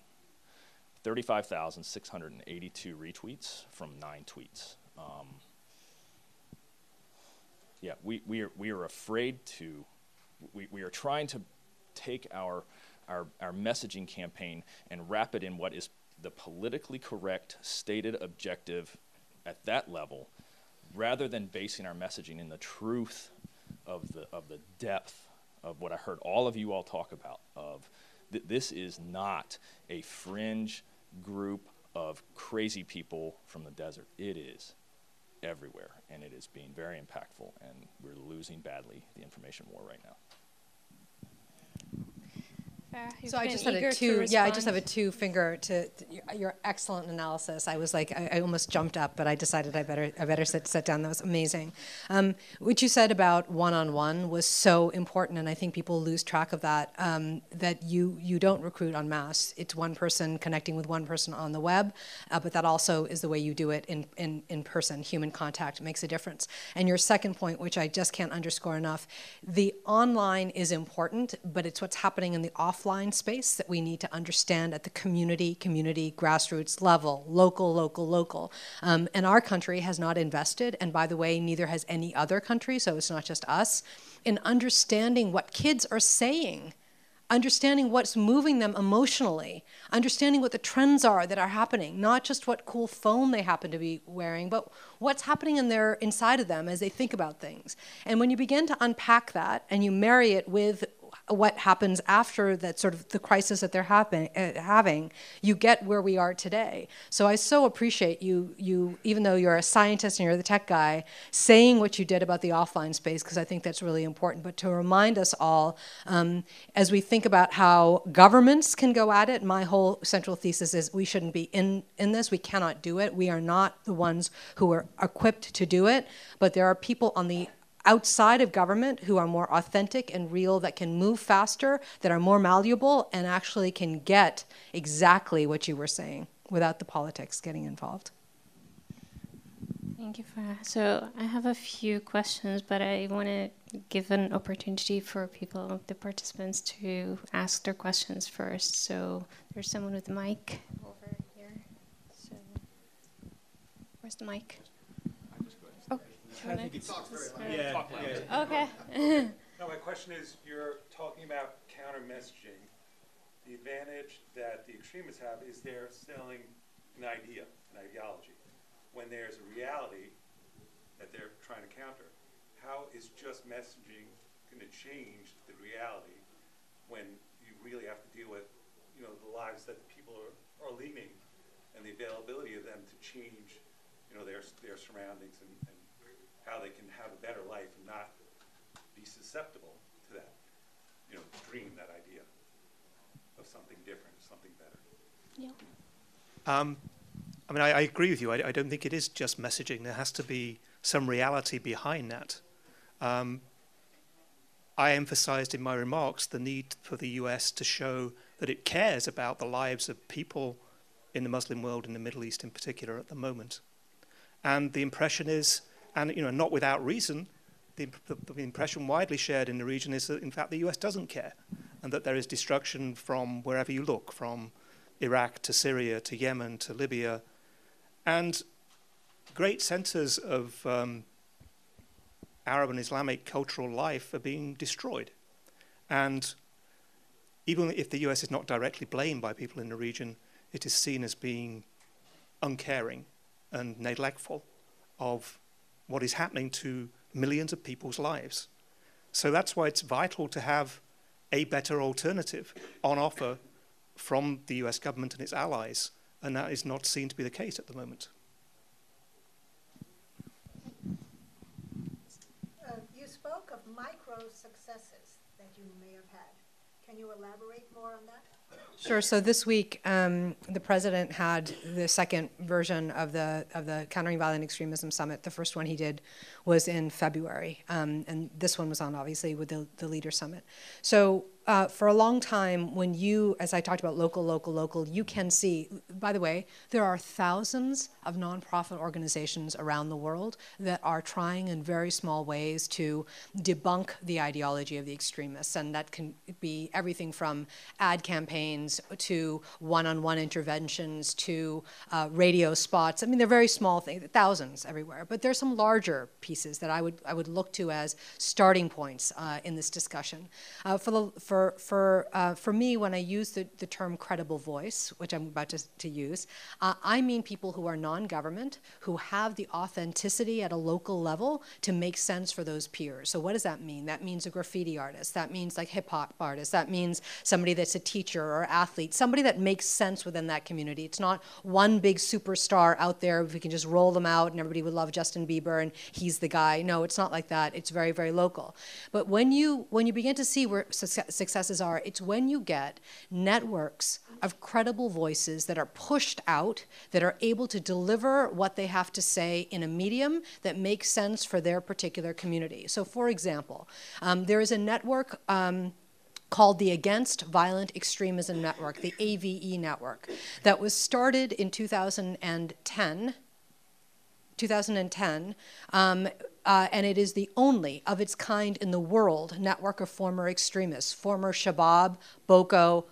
35,682 retweets from nine tweets. Um, yeah, we, we, are, we are afraid to we, we are trying to take our, our, our messaging campaign and wrap it in what is the politically correct stated objective at that level rather than basing our messaging in the truth of the, of the depth of what I heard all of you all talk about of th- this is not a fringe group of crazy people from the desert. It is everywhere, and it is being very impactful, and we're losing badly the information war right now. So I just had a two. Yeah, I just have a two finger to, to, your excellent analysis. I was like, I, I, almost jumped up, but I decided I better, I better sit, sit down. That was amazing. Um, what you said about one-on-one was so important, and I think people lose track of that. Um, that you you don't recruit en masse. It's one person connecting with one person on the web, uh, but that also is the way you do it in, in in person. Human contact makes a difference. And your second point, which I just can't underscore enough, the online is important, but it's what's happening in the offline offline space that we need to understand at the community, community, grassroots level, local, local, local. Um, and our country has not invested, and by the way, neither has any other country, so it's not just us, in understanding what kids are saying understanding what's moving them emotionally, understanding what the trends are that are happening, not just what cool phone they happen to be wearing, but what's happening in their inside of them as they think about things. And when you begin to unpack that and you marry it with what happens after that sort of the crisis that they're happen, uh, having, you get where we are today. So I so appreciate you, you, even though you're a scientist and you're the tech guy, saying what you did about the offline space, because I think that's really important. But to remind us all, um, as we think about how governments can go at it, my whole central thesis is we shouldn't be in, in this. We cannot do it. We are not the ones who are equipped to do it. But there are people on the outside of government who are more authentic and real, that can move faster, that are more malleable, and actually can get exactly what you were saying without the politics getting involved. Thank you for that. So I have a few questions, but I want to give an opportunity for people, the participants, to ask their questions first. So there's someone with the mic over here. So where's the mic? I think it's very Yeah, yeah. Okay. [LAUGHS] No, my question is, you're talking about counter messaging. The advantage that the extremists have is they're selling an idea, an ideology. When there's a reality that they're trying to counter, how is just messaging going to change the reality when you really have to deal with, you know, the lives that people are, are leading and the availability of them to change, you know, their, their surroundings and, and how they can have a better life and not be susceptible to that, you know, dream, that idea of something different, something better. Yeah. Um, I mean, I, I, agree with you. I, I, don't think it is just messaging. There has to be some reality behind that. Um, I emphasized in my remarks the need for the US to show that it cares about the lives of people in the Muslim world, in the Middle East in particular, at the moment. And the impression is and you know, not without reason, the, the, the, impression widely shared in the region is that, in fact, the US doesn't care, and that there is destruction from wherever you look, from Iraq to Syria to Yemen to Libya. And great centers of um, Arab and Islamic cultural life are being destroyed. And even if the US is not directly blamed by people in the region, it is seen as being uncaring and neglectful of what is happening to millions of people's lives. So that's why it's vital to have a better alternative on offer from the US government and its allies, and that is not seen to be the case at the moment. Uh, you spoke of micro successes that you may have had. Can you elaborate more on that? Sure. So this week, um, the president had the second version of the of the Countering Violent Extremism Summit. The first one he did was in February, um, and this one was on obviously with the the Leader Summit. So uh, for a long time, when you, as I talked about local, local, local, you can see, by the way, there are thousands of nonprofit organizations around the world that are trying in very small ways to debunk the ideology of the extremists. And that can be everything from ad campaigns to one on one interventions to uh, radio spots. I mean, they're very small things, thousands everywhere. But there's some larger pieces that I would, I would look to as starting points uh, in this discussion. Uh, for the, for for, for, uh, for me, when I use the, the term credible voice, which I'm about to, to use, uh, I mean people who are non government, who have the authenticity at a local level to make sense for those peers. So, what does that mean? That means a graffiti artist, that means like hip hop artist, that means somebody that's a teacher or athlete, somebody that makes sense within that community. It's not one big superstar out there, we can just roll them out and everybody would love Justin Bieber and he's the guy. No, it's not like that. It's very, very local. But when you, when you begin to see where success, successes are. It's when you get networks of credible voices that are pushed out, that are able to deliver what they have to say in a medium that makes sense for their particular community. So, for example, um, there is a network. Um, called the Against Violent Extremism Network, the AVE network, that was started in 2010. 2010 um, uh, and it is the only of its kind in the world network of former extremists, former Shabab, Boko,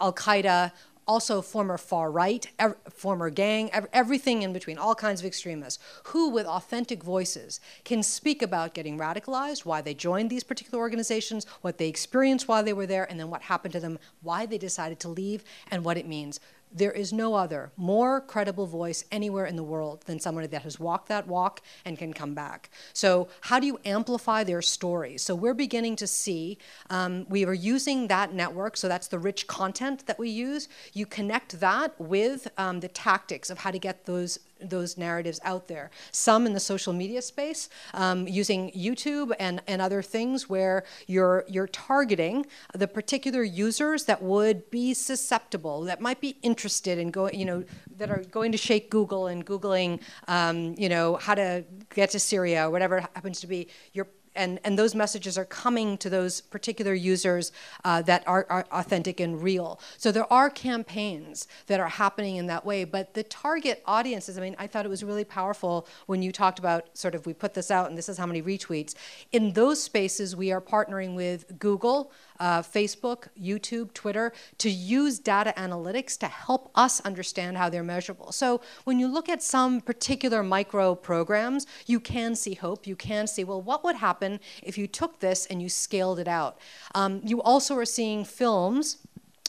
Al Qaeda, also former far right, former gang, ev- everything in between, all kinds of extremists, who, with authentic voices, can speak about getting radicalized, why they joined these particular organizations, what they experienced while they were there, and then what happened to them, why they decided to leave, and what it means. There is no other more credible voice anywhere in the world than somebody that has walked that walk and can come back. So, how do you amplify their stories? So, we're beginning to see um, we are using that network, so that's the rich content that we use. You connect that with um, the tactics of how to get those those narratives out there. Some in the social media space, um, using YouTube and, and other things where you're you're targeting the particular users that would be susceptible, that might be interested in going, you know, that are going to shake Google and googling, um, you know, how to get to Syria or whatever it happens to be. You're and, and those messages are coming to those particular users uh, that are, are, authentic and real. So there are campaigns that are happening in that way, but the target audiences, I mean, I thought it was really powerful when you talked about sort of we put this out and this is how many retweets. In those spaces, we are partnering with Google, uh, Facebook, YouTube, Twitter, to use data analytics to help us understand how they're measurable. So when you look at some particular micro programs, you can see hope. You can see, well, what would happen if you took this and you scaled it out? Um, you also are seeing films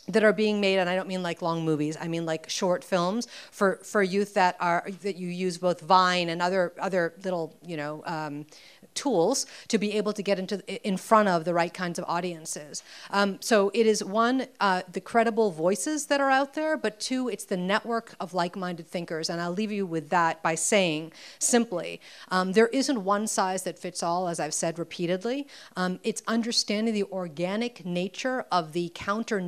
that are being made and i don't mean like long movies i mean like short films for for youth that are that you use both vine and other other little you know um, tools to be able to get into in front of the right kinds of audiences. Um, so it is one uh, the credible voices that are out there, but two it's the network of like-minded thinkers. And I'll leave you with that by saying simply um, there isn't one size that fits all, as I've said repeatedly. Um, it's understanding the organic nature of the counter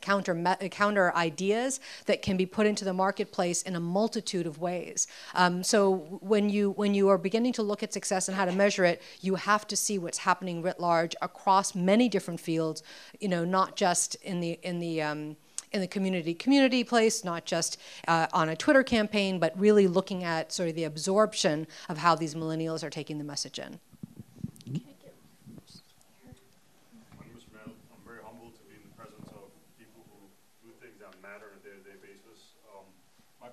counter counter ideas that can be put into the marketplace in a multitude of ways. Um, so when you when you are beginning to look at success and how to measure it, you have to see what's happening writ large across many different fields. You know, not just in the in the um, in the community community place, not just uh, on a Twitter campaign, but really looking at sort of the absorption of how these millennials are taking the message in. I'm very humbled to be in the presence of people who do things that matter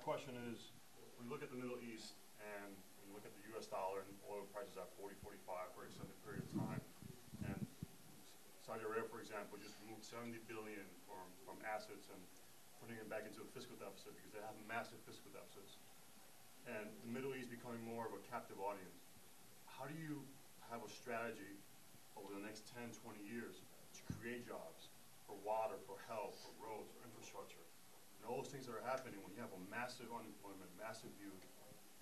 question is, we look at the Middle East and we look at the U.S. dollar and oil prices at 40, 45 for an extended period of time. And Saudi Arabia, for example, just moved 70 billion from, from assets and putting it back into a fiscal deficit because they have massive fiscal deficits. And the Middle East becoming more of a captive audience. How do you have a strategy over the next 10, 20 years to create jobs for water, for health, for roads, for infrastructure? And all those things that are happening when you have a massive unemployment, massive youth,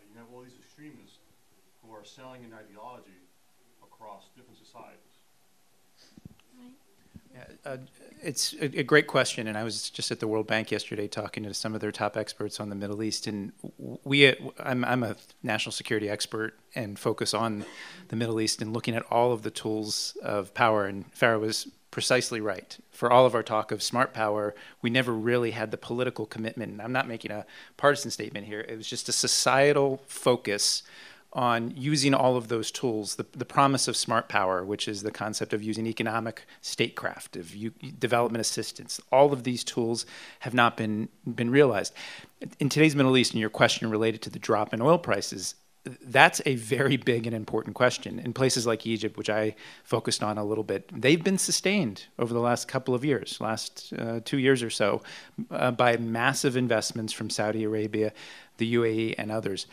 and you have all these extremists who are selling an ideology across different societies. Yeah, uh, it's a, a, great question, and I was just at the World Bank yesterday talking to some of their top experts on the Middle East, and we, I'm, I'm a national security expert and focus on the Middle East and looking at all of the tools of power. And Farah was precisely right. For all of our talk of smart power, we never really had the political commitment. And I'm not making a partisan statement here. It was just a societal focus on using all of those tools, the, the promise of smart power, which is the concept of using economic statecraft, of u- development assistance, all of these tools have not been, been realized. In today's Middle East, and your question related to the drop in oil prices, that's a very big and important question. In places like Egypt, which I focused on a little bit, they've been sustained over the last couple of years, last uh, two years or so, uh, by massive investments from Saudi Arabia, the UAE, and others.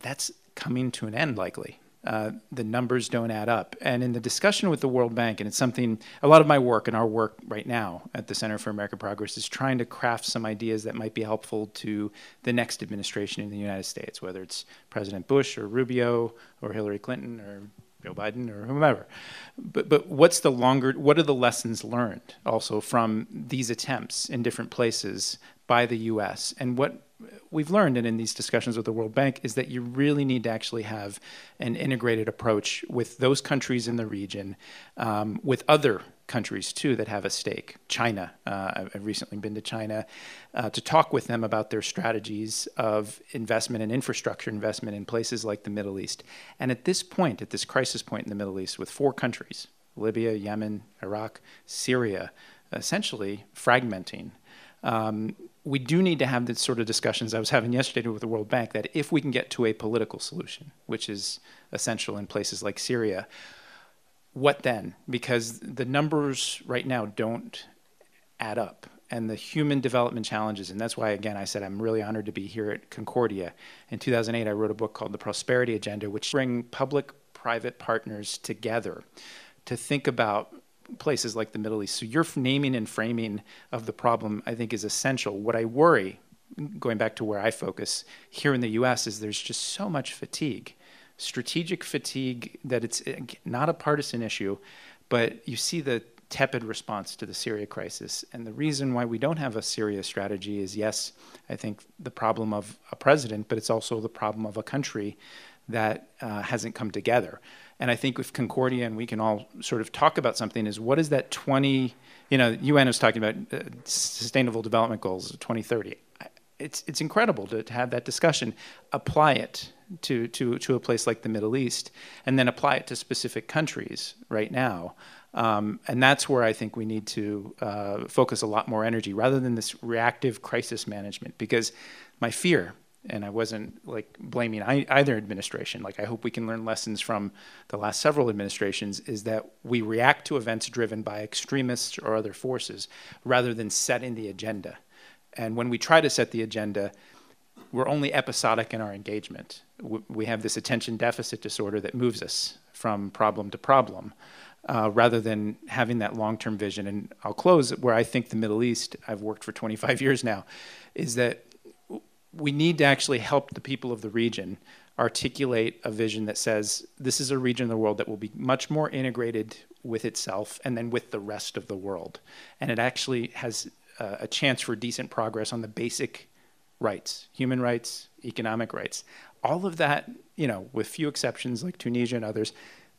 That's coming to an end likely. Uh, the numbers don't add up. And in the discussion with the World Bank, and it's something, a lot of my work and our work right now at the Center for American Progress is trying to craft some ideas that might be helpful to the next administration in the United States, whether it's President Bush or Rubio or Hillary Clinton or Joe Biden or whomever. But, but what's the longer, what are the lessons learned also from these attempts in different places by the US? And what we've learned, and in these discussions with the World Bank, is that you really need to actually have an integrated approach with those countries in the region, um, with other countries too that have a stake. China, uh, I've recently been to China uh, to talk with them about their strategies of investment and infrastructure investment in places like the Middle East. And at this point, at this crisis point in the Middle East, with four countries Libya, Yemen, Iraq, Syria, essentially fragmenting. Um, we do need to have the sort of discussions I was having yesterday with the World Bank that if we can get to a political solution, which is essential in places like Syria, what then? Because the numbers right now don't add up. And the human development challenges, and that's why, again, I said I'm really honored to be here at Concordia. In 2008, I wrote a book called The Prosperity Agenda, which bring public private partners together to think about places like the Middle East. So your naming and framing of the problem, I think, is essential. What I worry, going back to where I focus here in the U.S., is there's just so much fatigue, strategic fatigue, that it's not a partisan issue, but you see the tepid response to the Syria crisis. And the reason why we don't have a Syria strategy is yes, I think the problem of a president, but it's also the problem of a country that uh, hasn't come together. And I think with Concordia, and we can all sort of talk about something, is what is that 20, you know, UN was talking about uh, sustainable development goals 2030. It's, it's incredible to, to have that discussion. Apply it to, to, to a place like the Middle East, and then apply it to specific countries right now. Um, and that's where I think we need to uh, focus a lot more energy rather than this reactive crisis management. Because my fear and I wasn't like blaming either administration. Like I hope we can learn lessons from the last several administrations is that we react to events driven by extremists or other forces rather than setting the agenda. And when we try to set the agenda, we're only episodic in our engagement. We have this attention deficit disorder that moves us from problem to problem. Uh, rather than having that long-term vision. And I'll close where I think the Middle East, I've worked for 25 years now, is that we need to actually help the people of the region articulate a vision that says this is a region of the world that will be much more integrated with itself and then with the rest of the world. And it actually has uh, a chance for decent progress on the basic rights, human rights, economic rights. All of that, you know, with few exceptions like Tunisia and others,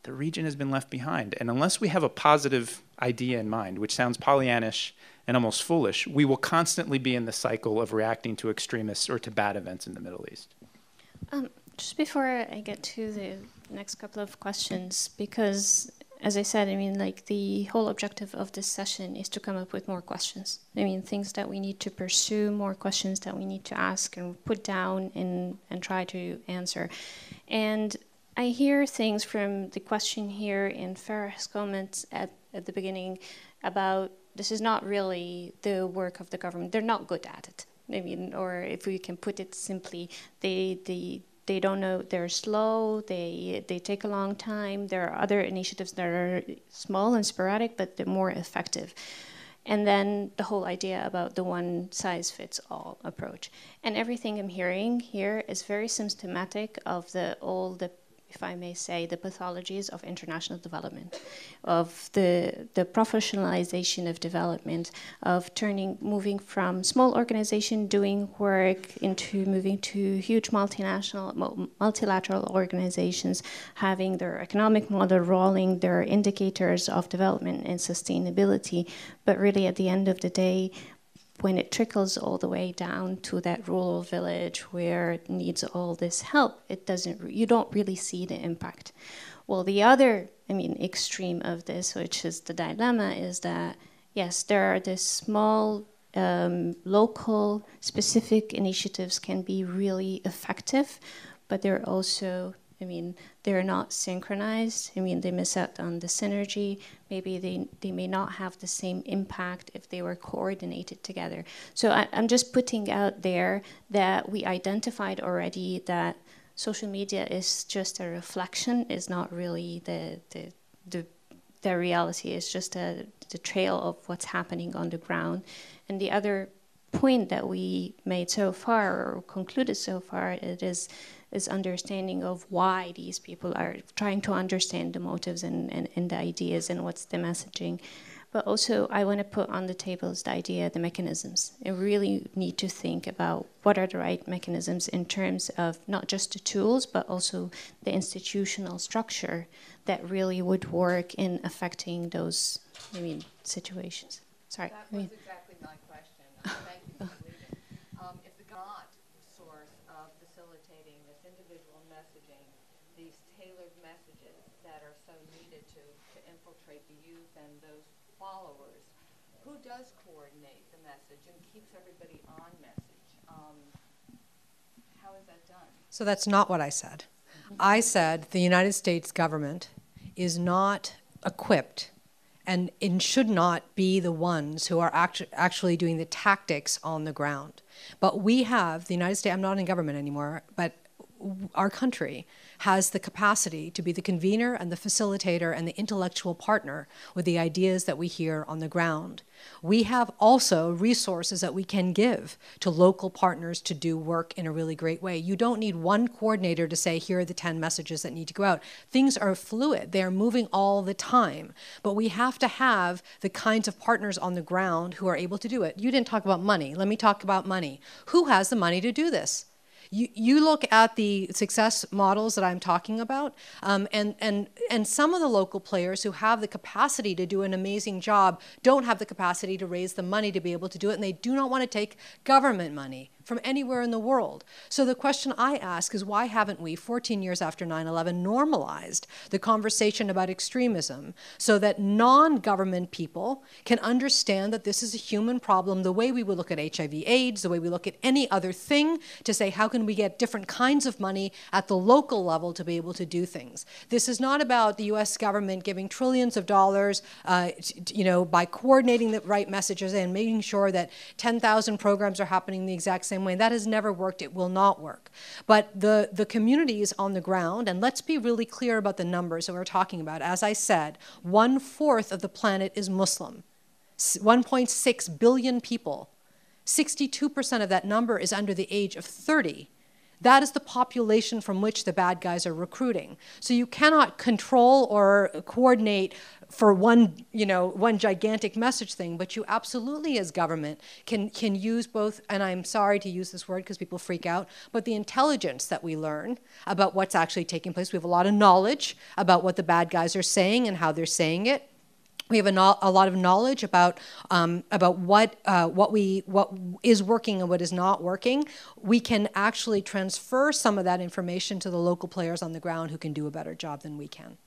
the region has been left behind. And unless we have a positive idea in mind, which sounds Pollyannish and almost foolish, we will constantly be in the cycle of reacting to extremists or to bad events in the Middle East. Um, just before I get to the next couple of questions, because as I said, I mean, like the whole objective of this session is to come up with more questions. I mean, things that we need to pursue, more questions that we need to ask and put down and, and try to answer. And I hear things from the question here in Farah's comments at, at the beginning about this is not really the work of the government. They're not good at it. I mean, or if we can put it simply, they, they, they don't know they're slow they they take a long time there are other initiatives that are small and sporadic but they're more effective and then the whole idea about the one size fits all approach and everything i'm hearing here is very symptomatic of the all the if I may say, the pathologies of international development, of the, the professionalization of development, of turning, moving from small organization doing work into moving to huge multinational, multilateral organizations, having their economic model rolling, their indicators of development and sustainability. But really, at the end of the day, when it trickles all the way down to that rural village where it needs all this help, it doesn't. You don't really see the impact. Well, the other, I mean, extreme of this, which is the dilemma, is that yes, there are these small, um, local, specific initiatives can be really effective, but they're also I mean, they're not synchronized. I mean, they miss out on the synergy. Maybe they, they may not have the same impact if they were coordinated together. So I, I'm just putting out there that we identified already that social media is just a reflection, is not really the, the, the, the reality, it's just a, the trail of what's happening on the ground. And the other point that we made so far or concluded so far it is is understanding of why these people are trying to understand the motives and, and, and the ideas and what's the messaging. But also, I want to put on the table the idea, the mechanisms. I really need to think about what are the right mechanisms in terms of not just the tools, but also the institutional structure that really would work in affecting those, I mean, situations. Sorry. That was exactly my question. [LAUGHS] Thank you for leaving. Um, if the God source of facilitating this individual messaging, these tailored messages that are so needed to, to infiltrate the youth and those followers, who does coordinate the message and keeps everybody on message? Um, how is that done? So that's not what I said. I said the United States government is not equipped and, and should not be the ones who are actu- actually doing the tactics on the ground. But we have, the United States, I'm not in government anymore, but our country has the capacity to be the convener and the facilitator and the intellectual partner with the ideas that we hear on the ground. We have also resources that we can give to local partners to do work in a really great way. You don't need one coordinator to say, here are the 10 messages that need to go out. Things are fluid, they are moving all the time. But we have to have the kinds of partners on the ground who are able to do it. You didn't talk about money. Let me talk about money. Who has the money to do this? You, you look at the success models that I'm talking about, um, and, and, and some of the local players who have the capacity to do an amazing job don't have the capacity to raise the money to be able to do it, and they do not want to take government money from anywhere in the world. So the question I ask is why haven't we, 14 years after 9 11, normalized the conversation about extremism so that non government people can understand that this is a human problem the way we would look at HIV AIDS, the way we look at any other thing, to say how can we get different kinds of money at the local level to be able to do things. This is not about the US government giving trillions of dollars, uh, you know, by coordinating the right messages and making sure that 10,000 programs are happening the exact same same way. That has never worked. It will not work. But the, the communities on the ground, and let's be really clear about the numbers that we're talking about. As I said, one fourth of the planet is Muslim, 1.6 billion people. 62% of that number is under the age of 30. That is the population from which the bad guys are recruiting. So you cannot control or coordinate for one, you know, one gigantic message thing, but you absolutely as government can can use both and I'm sorry to use this word because people freak out, but the intelligence that we learn about what's actually taking place. We have a lot of knowledge about what the bad guys are saying and how they're saying it we have a, no, a, lot of knowledge about um, about what uh, what we what is working and what is not working. We can actually transfer some of that information to the local players on the ground who can do a better job than we can.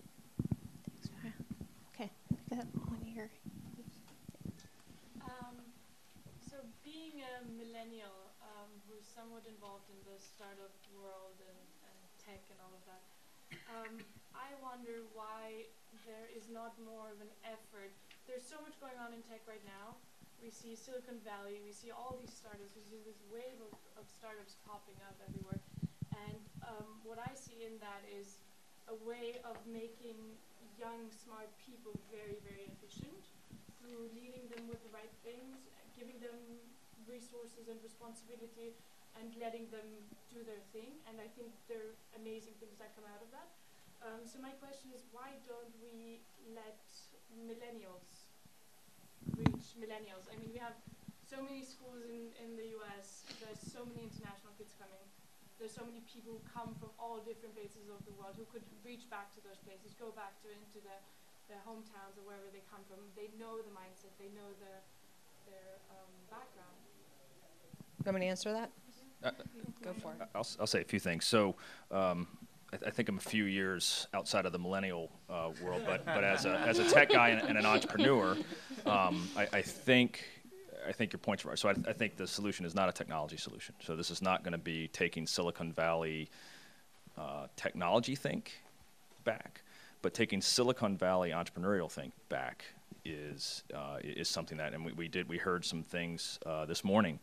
somewhat involved in the startup world and, and tech and all of that. Um, I wonder why not more of an effort. There's so much going on in tech right now. We see Silicon Valley, we see all these startups, we see this wave of, of startups popping up everywhere. And um, what I see in that is a way of making young, smart people very, very efficient through leading them with the right things, giving them resources and responsibility, and letting them do their thing. And I think there are amazing things that come out of that. Um, so my question is, why don't we let millennials reach millennials? I mean, we have so many schools in, in the US, there's so many international kids coming. There's so many people who come from all different places of the world who could reach back to those places, go back to into their, their hometowns or wherever they come from. They know the mindset, they know their, their um, background. You want me to answer that? Uh, Go for it. I'll, I'll say a few things. So, um, I, th- I think I'm a few years outside of the millennial uh, world, but but as a as a tech guy and, and an entrepreneur, um, I, I think I think your point's are right. So I, I think the solution is not a technology solution. So this is not going to be taking Silicon Valley uh, technology think back, but taking Silicon Valley entrepreneurial think back is uh, is something that, and we, we did we heard some things uh, this morning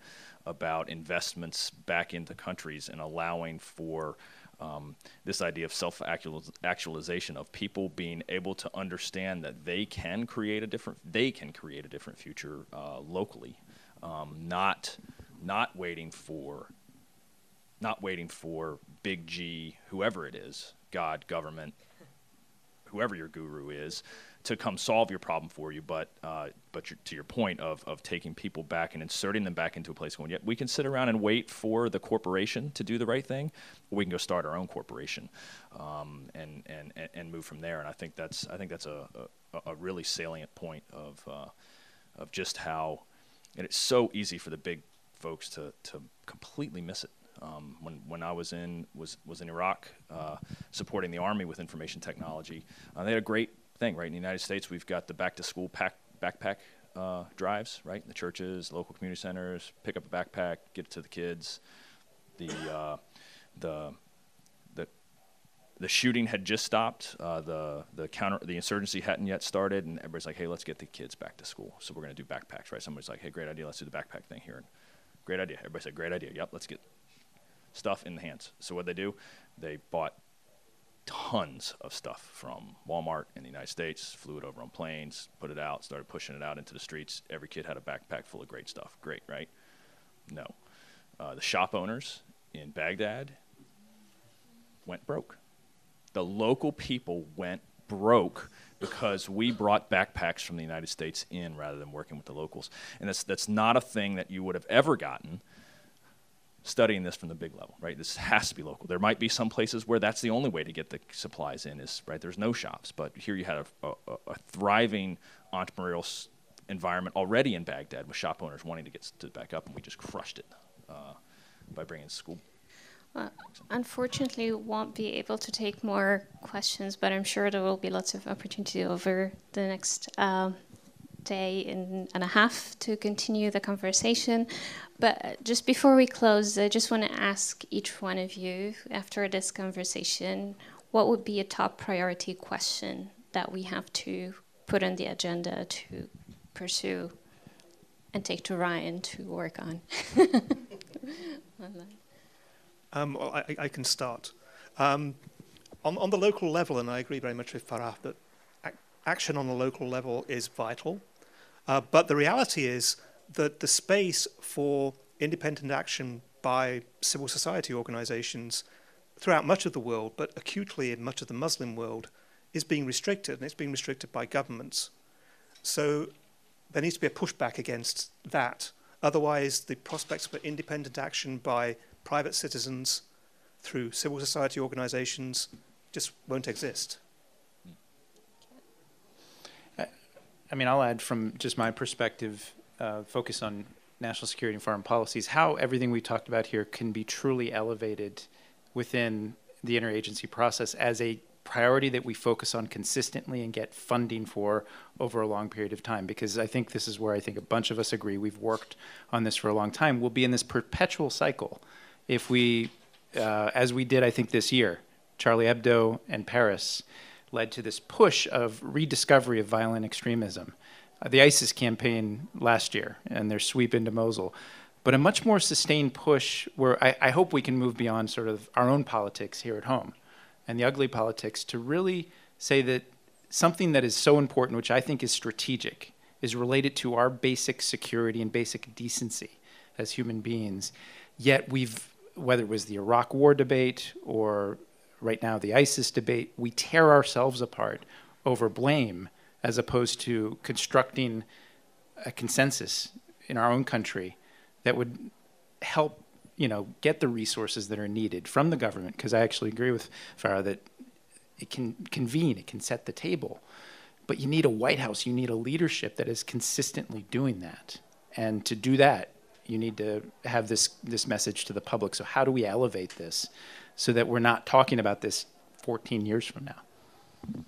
about investments back into countries and allowing for um, this idea of self actualization of people being able to understand that they can create a different they can create a different future uh, locally, um, not not waiting for not waiting for big G whoever it is God government whoever your guru is to come solve your problem for you, but uh, but to your point of, of taking people back and inserting them back into a place going, yeah, we can sit around and wait for the corporation to do the right thing, or we can go start our own corporation um, and, and and move from there. And I think that's I think that's a, a, a really salient point of uh, of just how and it's so easy for the big folks to to completely miss it. Um, when when I was in was was in Iraq uh, supporting the army with information technology, uh, they had a great thing, right? In the United States, we've got the back to school pack, backpack uh, drives, right? In the churches, local community centers, pick up a backpack, get it to the kids. The uh, the the shooting had just stopped. Uh, the the counter the insurgency hadn't yet started, and everybody's like, "Hey, let's get the kids back to school." So we're going to do backpacks, right? Somebody's like, "Hey, great idea. Let's do the backpack thing here." And great idea. Everybody said, "Great idea. Yep, let's get stuff in the hands." So what they do? They bought tons of stuff from Walmart in the United States, flew it over on planes, put it out, started pushing it out into the streets. Every kid had a backpack full of great stuff. Great, right? No. Uh, the shop owners in Baghdad went broke. The local people went broke because we brought backpacks from the United States in rather than working with the locals. And that's, that's not a thing that you would have ever gotten studying this from the big level, right? This has to be local. There might be some places where that's the only way to get the supplies in is right. There's no shops, but here you had a, a, a thriving entrepreneurial environment already in Baghdad with shop owners wanting to get to back up, and we just crushed it uh, by bringing school. Well, unfortunately, won't be able to take more questions, but I'm sure there will be lots of opportunity over the next um, day and a half to continue the conversation. But just before we close, I just want to ask each one of you after this conversation what would be a top priority question that we have to put on the agenda to pursue and take to Ryan to work on? [LAUGHS] um, well, I, I, can start. Um, on, on, the local level, and I agree very much with Farah that ac- action on the local level is vital. Uh, but the reality is that the space for independent action by civil society organizations throughout much of the world, but acutely in much of the Muslim world, is being restricted, and it's being restricted by governments. So there needs to be a pushback against that. Otherwise, the prospects for independent action by private citizens through civil society organizations just won't exist. I mean, I'll add from just my perspective, uh, focus on national security and foreign policies, how everything we talked about here can be truly elevated within the interagency process as a priority that we focus on consistently and get funding for over a long period of time. Because I think this is where I think a bunch of us agree. We've worked on this for a long time. We'll be in this perpetual cycle if we, uh, as we did, I think, this year, Charlie Hebdo and Paris led to this push of rediscovery of violent extremism. Uh, the ISIS campaign last year and their sweep into Mosul, but a much more sustained push where I, I hope we can move beyond sort of our own politics here at home and the ugly politics to really say that something that is so important, which I think is strategic, is related to our basic security and basic decency as human beings. Yet we've, whether it was the Iraq war debate or right now the ISIS debate, we tear ourselves apart over blame as opposed to constructing a consensus in our own country that would help you know get the resources that are needed from the government. Because I actually agree with Farah that it can convene it can set the table. But you need a white house you need a leadership that is consistently doing that. And to do that you need to have this this message to the public. So how do we elevate this so that we're not talking about this 14 years from now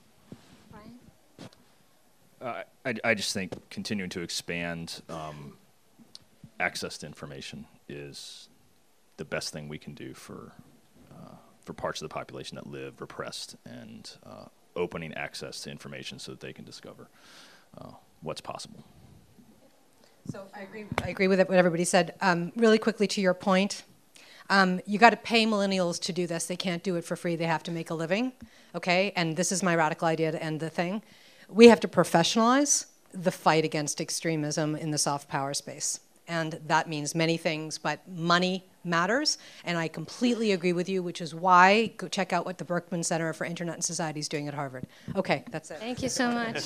I, I just think continuing to expand um, access to information is the best thing we can do for uh, for parts of the population that live repressed and uh, opening access to information so that they can discover uh, what's possible. So I agree. I agree with what everybody said. Um, really quickly to your point, um, you got to pay millennials to do this. They can't do it for free. They have to make a living. Okay, and this is my radical idea to end the thing. We have to professionalize the fight against extremism in the soft power space. And that means many things, but money matters. And I completely agree with you, which is why go check out what the Berkman Center for Internet and Society is doing at Harvard. Okay, that's it. Thank you so much.